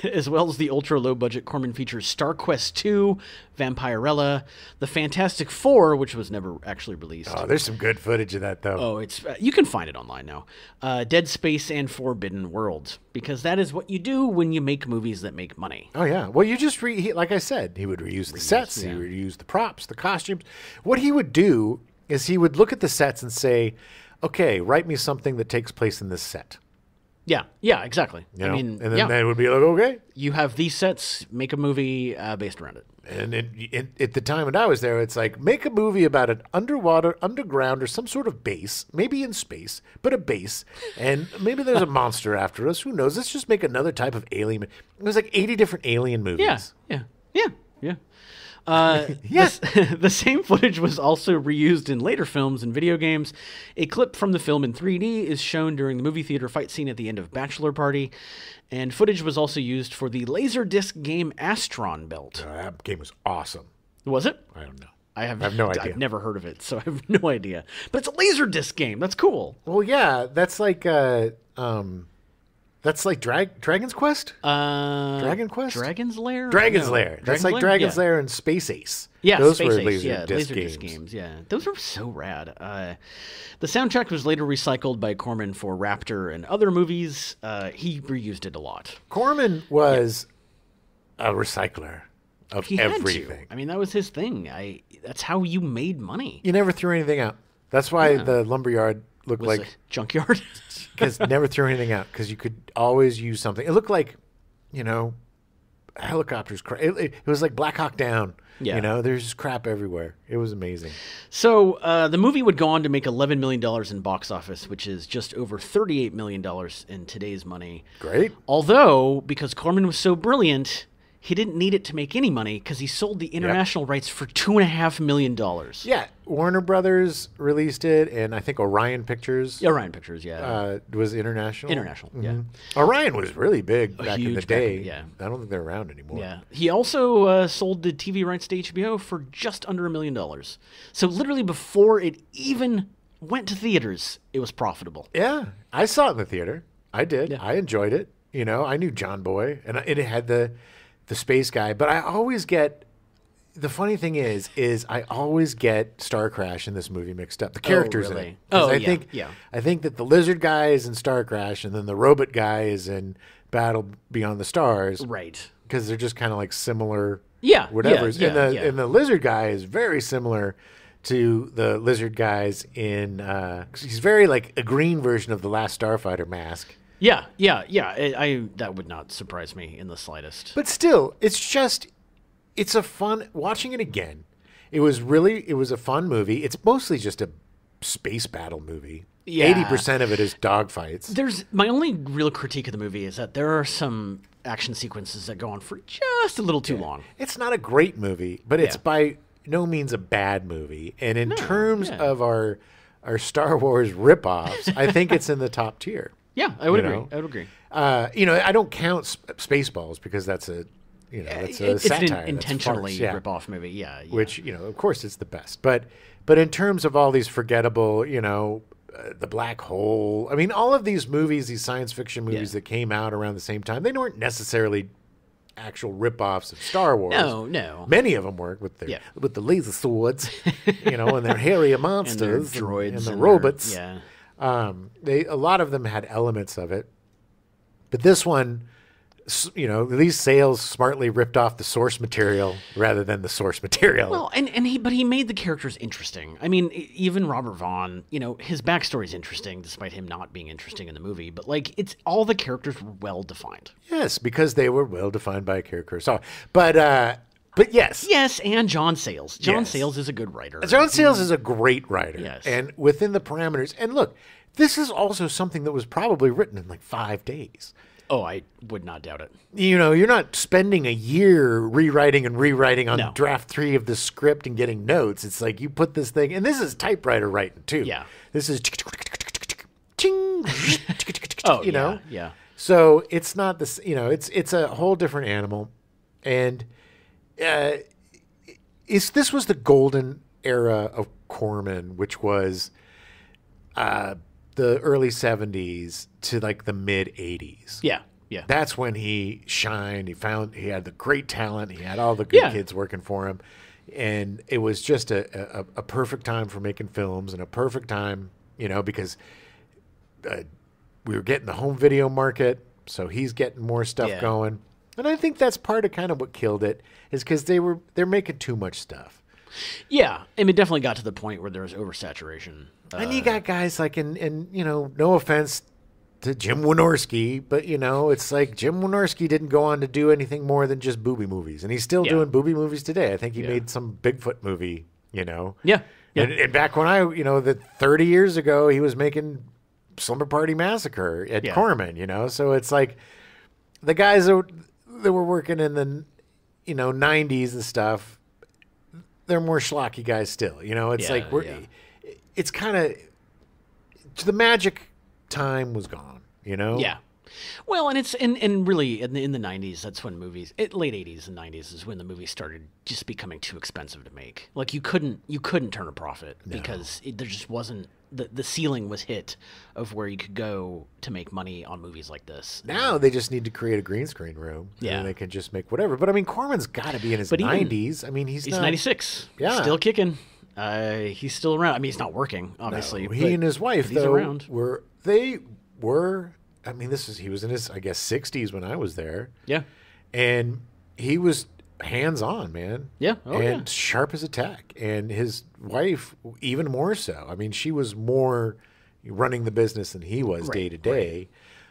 was. as well as the ultra low budget Corman features Star Quest II, Vampirella, The Fantastic Four, which was never actually released. Oh, there's some good footage of that though. Oh, it's uh, you can find it online now. Uh, Dead Space and Forbidden Worlds, because that is what you do when you make movies that make money. Oh yeah. Well, you just re he, like I said, he would reuse the sets, he would reuse the props, the costumes. What he would do is he would look at the sets and say, "Okay, write me something that takes place in this set." Yeah, yeah, exactly. You I know? mean, and then yeah, they would be like, "Okay." you have these sets, make a movie uh, based around it. And it, it, at the time when I was there, it's like make a movie about an underwater, underground, or some sort of base, maybe in space, but a base, and maybe there's a monster after us. Who knows? Let's just make another type of alien. It was like 80 different alien movies. Yeah, yeah, yeah, yeah. Uh, Yeah. The, the same footage was also reused in later films and video games. A clip from the film in 3D is shown during the movie theater fight scene at the end of Bachelor Party, and footage was also used for the Laserdisc game Astron Belt. Uh, that game was awesome. Was it? I don't know. I have, I have no idea. I've never heard of it, so I have no idea. But it's a Laserdisc game. That's cool. Well, yeah, that's like uh, um, That's like Drag Dragon's Quest. Uh, Dragon Quest? Dragon's Lair. Dragon's No. Lair. That's Dragon's like Lair? Dragon's yeah. Lair and Space Ace. Yeah, those Space were Ace, laser yeah, disc Laserdisc games. Yeah, those were so rad. Uh, the soundtrack was later recycled by Corman for Raptor and other movies. Uh, he reused it a lot. Corman was a recycler of He everything. I mean, that was his thing. I. That's how you made money. You never threw anything out. That's why the lumberyard looked like junkyard. because never threw anything out because you could always use something. It looked like, you know, helicopters. Cra- it, it, it was like Black Hawk Down. Yeah. You know, there's just crap everywhere. It was amazing. So uh, the movie would go on to make $11 million in box office, which is just over $38 million in today's money. Great. Although, because Corman was so brilliant, he didn't need it to make any money because he sold the international rights for $2.5 million. Yeah, Warner Brothers released it, and I think Orion Pictures Yeah, Orion Pictures, yeah. uh, was international. International, yeah. Mhm. Orion was really big back in the day. in- yeah. I don't think they're around anymore. Yeah. He also uh, sold the TV rights to HBO for just under a million dollars. So literally before it even went to theaters, it was profitable. Yeah, I saw it in the theater. I did. Yeah. I enjoyed it. You know, I knew John Boy, and it had the the space guy. But I always get the funny thing is, is I always get Star Crash in this movie mixed up. The characters in really? it. 'Cause Oh, I yeah, think yeah. I think that the lizard guy is in Star Crash, and then the robot guy is in Battle Beyond the Stars Right. because they're just kind of like similar. Yeah, whatever. yeah, and the yeah. and the lizard guy is very similar to the lizard guys in. Uh, he's very like a green version of the Last Starfighter mask. Yeah, yeah, yeah. I, I that would not surprise me in the slightest. But still, it's just it's a fun watching it again. It was really it was a fun movie. It's mostly just a space battle movie. Yeah. Eighty percent of it is dogfights. There's my only real critique of the movie is that there are some action sequences that go on for just a little too long. It's not a great movie, but it's Yeah. by no means a bad movie. And in terms yeah. of our our Star Wars ripoffs, I think it's in the top tier. Yeah, I would You agree. know? I would agree. Uh, you know, I don't count Sp- Spaceballs because that's a you know that's a it's satire. an intentionally yeah. rip-off movie. Yeah, yeah. which you know of course it's the best but but in terms of all these forgettable you know uh, the black hole i mean all of these movies these science fiction movies Yeah. that came out around the same time they weren't necessarily actual rip-offs of star wars no, no. many of them were with their Yeah. with the laser swords you know and their hairy monsters and, droids and the and their- robots yeah. Um, they a lot of them had elements of it, but this one, you know, these Sayles smartly ripped off the source material rather than the source material. Well, and, and he but he made the characters interesting. I mean, even Robert Vaughn, you know, his backstory's interesting despite him not being interesting in the movie. But like, it's all the characters were well defined. yes, because they were well defined by Akira Kurosawa. But uh, but yes, Yes, and John Sayles. John Yes. Sayles is a good writer. John Sayles is a great writer. Yes. and within the parameters. And look, this is also something that was probably written in like five days. Oh, I would not doubt it. you know, you're not spending a year rewriting and rewriting on No. draft three of the script and getting notes. It's like you put this thing, and this is typewriter writing too. Yeah. This is Oh, you know. yeah, yeah. So it's not this, you know, it's it's a whole different animal, and uh, it's this was the golden era of Corman, which was uh, the early '70s to like the mid '80s Yeah, yeah. that's when he shined. He found he had the great talent. He had all the good Yeah. kids working for him, and it was just a, a, a perfect time for making films and a perfect time, you know, because uh, we were getting the home video market, so he's getting more stuff Yeah. going. And I think that's part of kind of what killed it is because they were they're making too much stuff. yeah, I mean, it definitely got to the point where there was oversaturation. Uh, And you got guys like, and and you know, no offense to Jim Wynorski, but you know, it's like Jim Wynorski didn't go on to do anything more than just booby movies, and he's still Yeah. doing booby movies today. I think he Yeah. made some Bigfoot movie, you know. yeah, yeah. And, and back when I, you know, that 30 years ago, he was making Slumber Party Massacre at Yeah. Corman, you know. So it's like the guys that, that were working in the, you know, 90s and stuff, they're more schlocky guys still. You know, it's Yeah, like we're, yeah. it's kind of the magic time was gone. You know. Yeah. Well, and it's and, and really in the in the nineties, that's when movies, it, late eighties and nineties is when the movies started just becoming too expensive to make. Like you couldn't you couldn't turn a profit because it, there just wasn't the the ceiling was hit of where you could go to make money on movies like this. Now they just need to create a green screen room. Yeah. And they can just make whatever. But I mean, Corman's got to be in his 90s. I mean, he's, He's not. 96. Yeah. Still kicking. Uh, he's still around. I mean, he's not working, obviously. he but- and his wife, though, around. were they were. I mean, this is he was in his I guess 60s when I was there, Yeah. and he was hands on, man. Yeah. Oh, and yeah. sharp as a tack. And his wife, even more so. I mean, she was more running the business than he was day to day.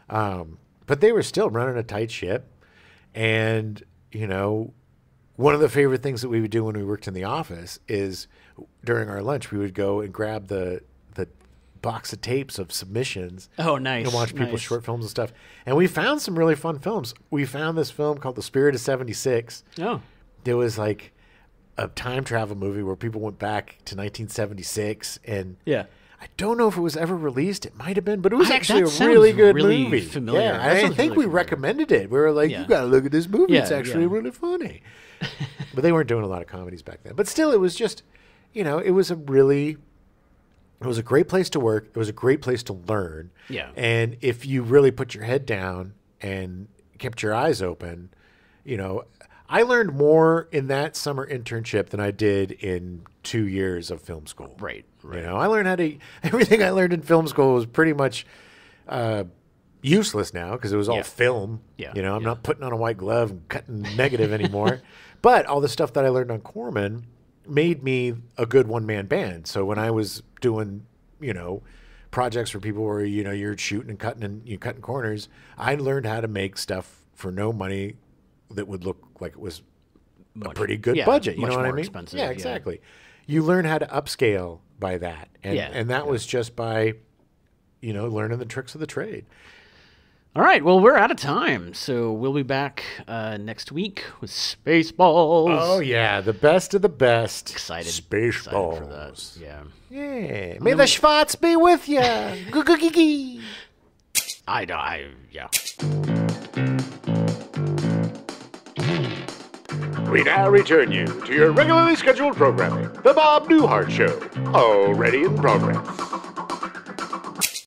Um, But they were still running a tight ship. And, you know, one of the favorite things that we would do when we worked in the office is during our lunch, we would go and grab the, the box of tapes of submissions Oh, nice. and watch people's nice. short films and stuff. And we found some really fun films. We found this film called The Spirit of 76 Oh. it was like a time travel movie where people went back to 1976 and Yeah. I don't know if it was ever released. It might have been, but it was I- actually a really good really movie. familiar. Yeah, That I think really we familiar. recommended it. We were like, Yeah. "You got to look at this movie. it's actually yeah. really funny." but they weren't doing a lot of comedies back then. But still, it was just, you know, it was a really, it was a great place to work. It was a great place to learn. Yeah. And if you really put your head down and kept your eyes open, you know, I learned more in that summer internship than I did in two years of film school. Right. Right. You know, I learned how to. Everything I learned in film school was pretty much uh, useless now because it was all Yeah. film. Yeah, You know, I'm yeah. not putting on a white glove and cutting negative anymore. But all the stuff that I learned on Corman made me a good one man band. So when I was doing, you know, projects for people where you know you're shooting and cutting and you cutting corners, I learned how to make stuff for no money that would look like it was a pretty good yeah, budget. You know what I mean? yeah, yeah. exactly. You learn how to upscale by that, and Yeah, and that was just by, you know, learning the tricks of the trade. All right. Well, we're out of time, so we'll be back uh, next week with Spaceballs. Oh yeah, the best of the best. excited, Spaceballs. excited for that. Yeah. Yeah. May the Schwartz be with you. Goo-goo-gee-gee. I, I, yeah. We now return you to your regularly scheduled programming, The Bob Newhart Show, already in progress.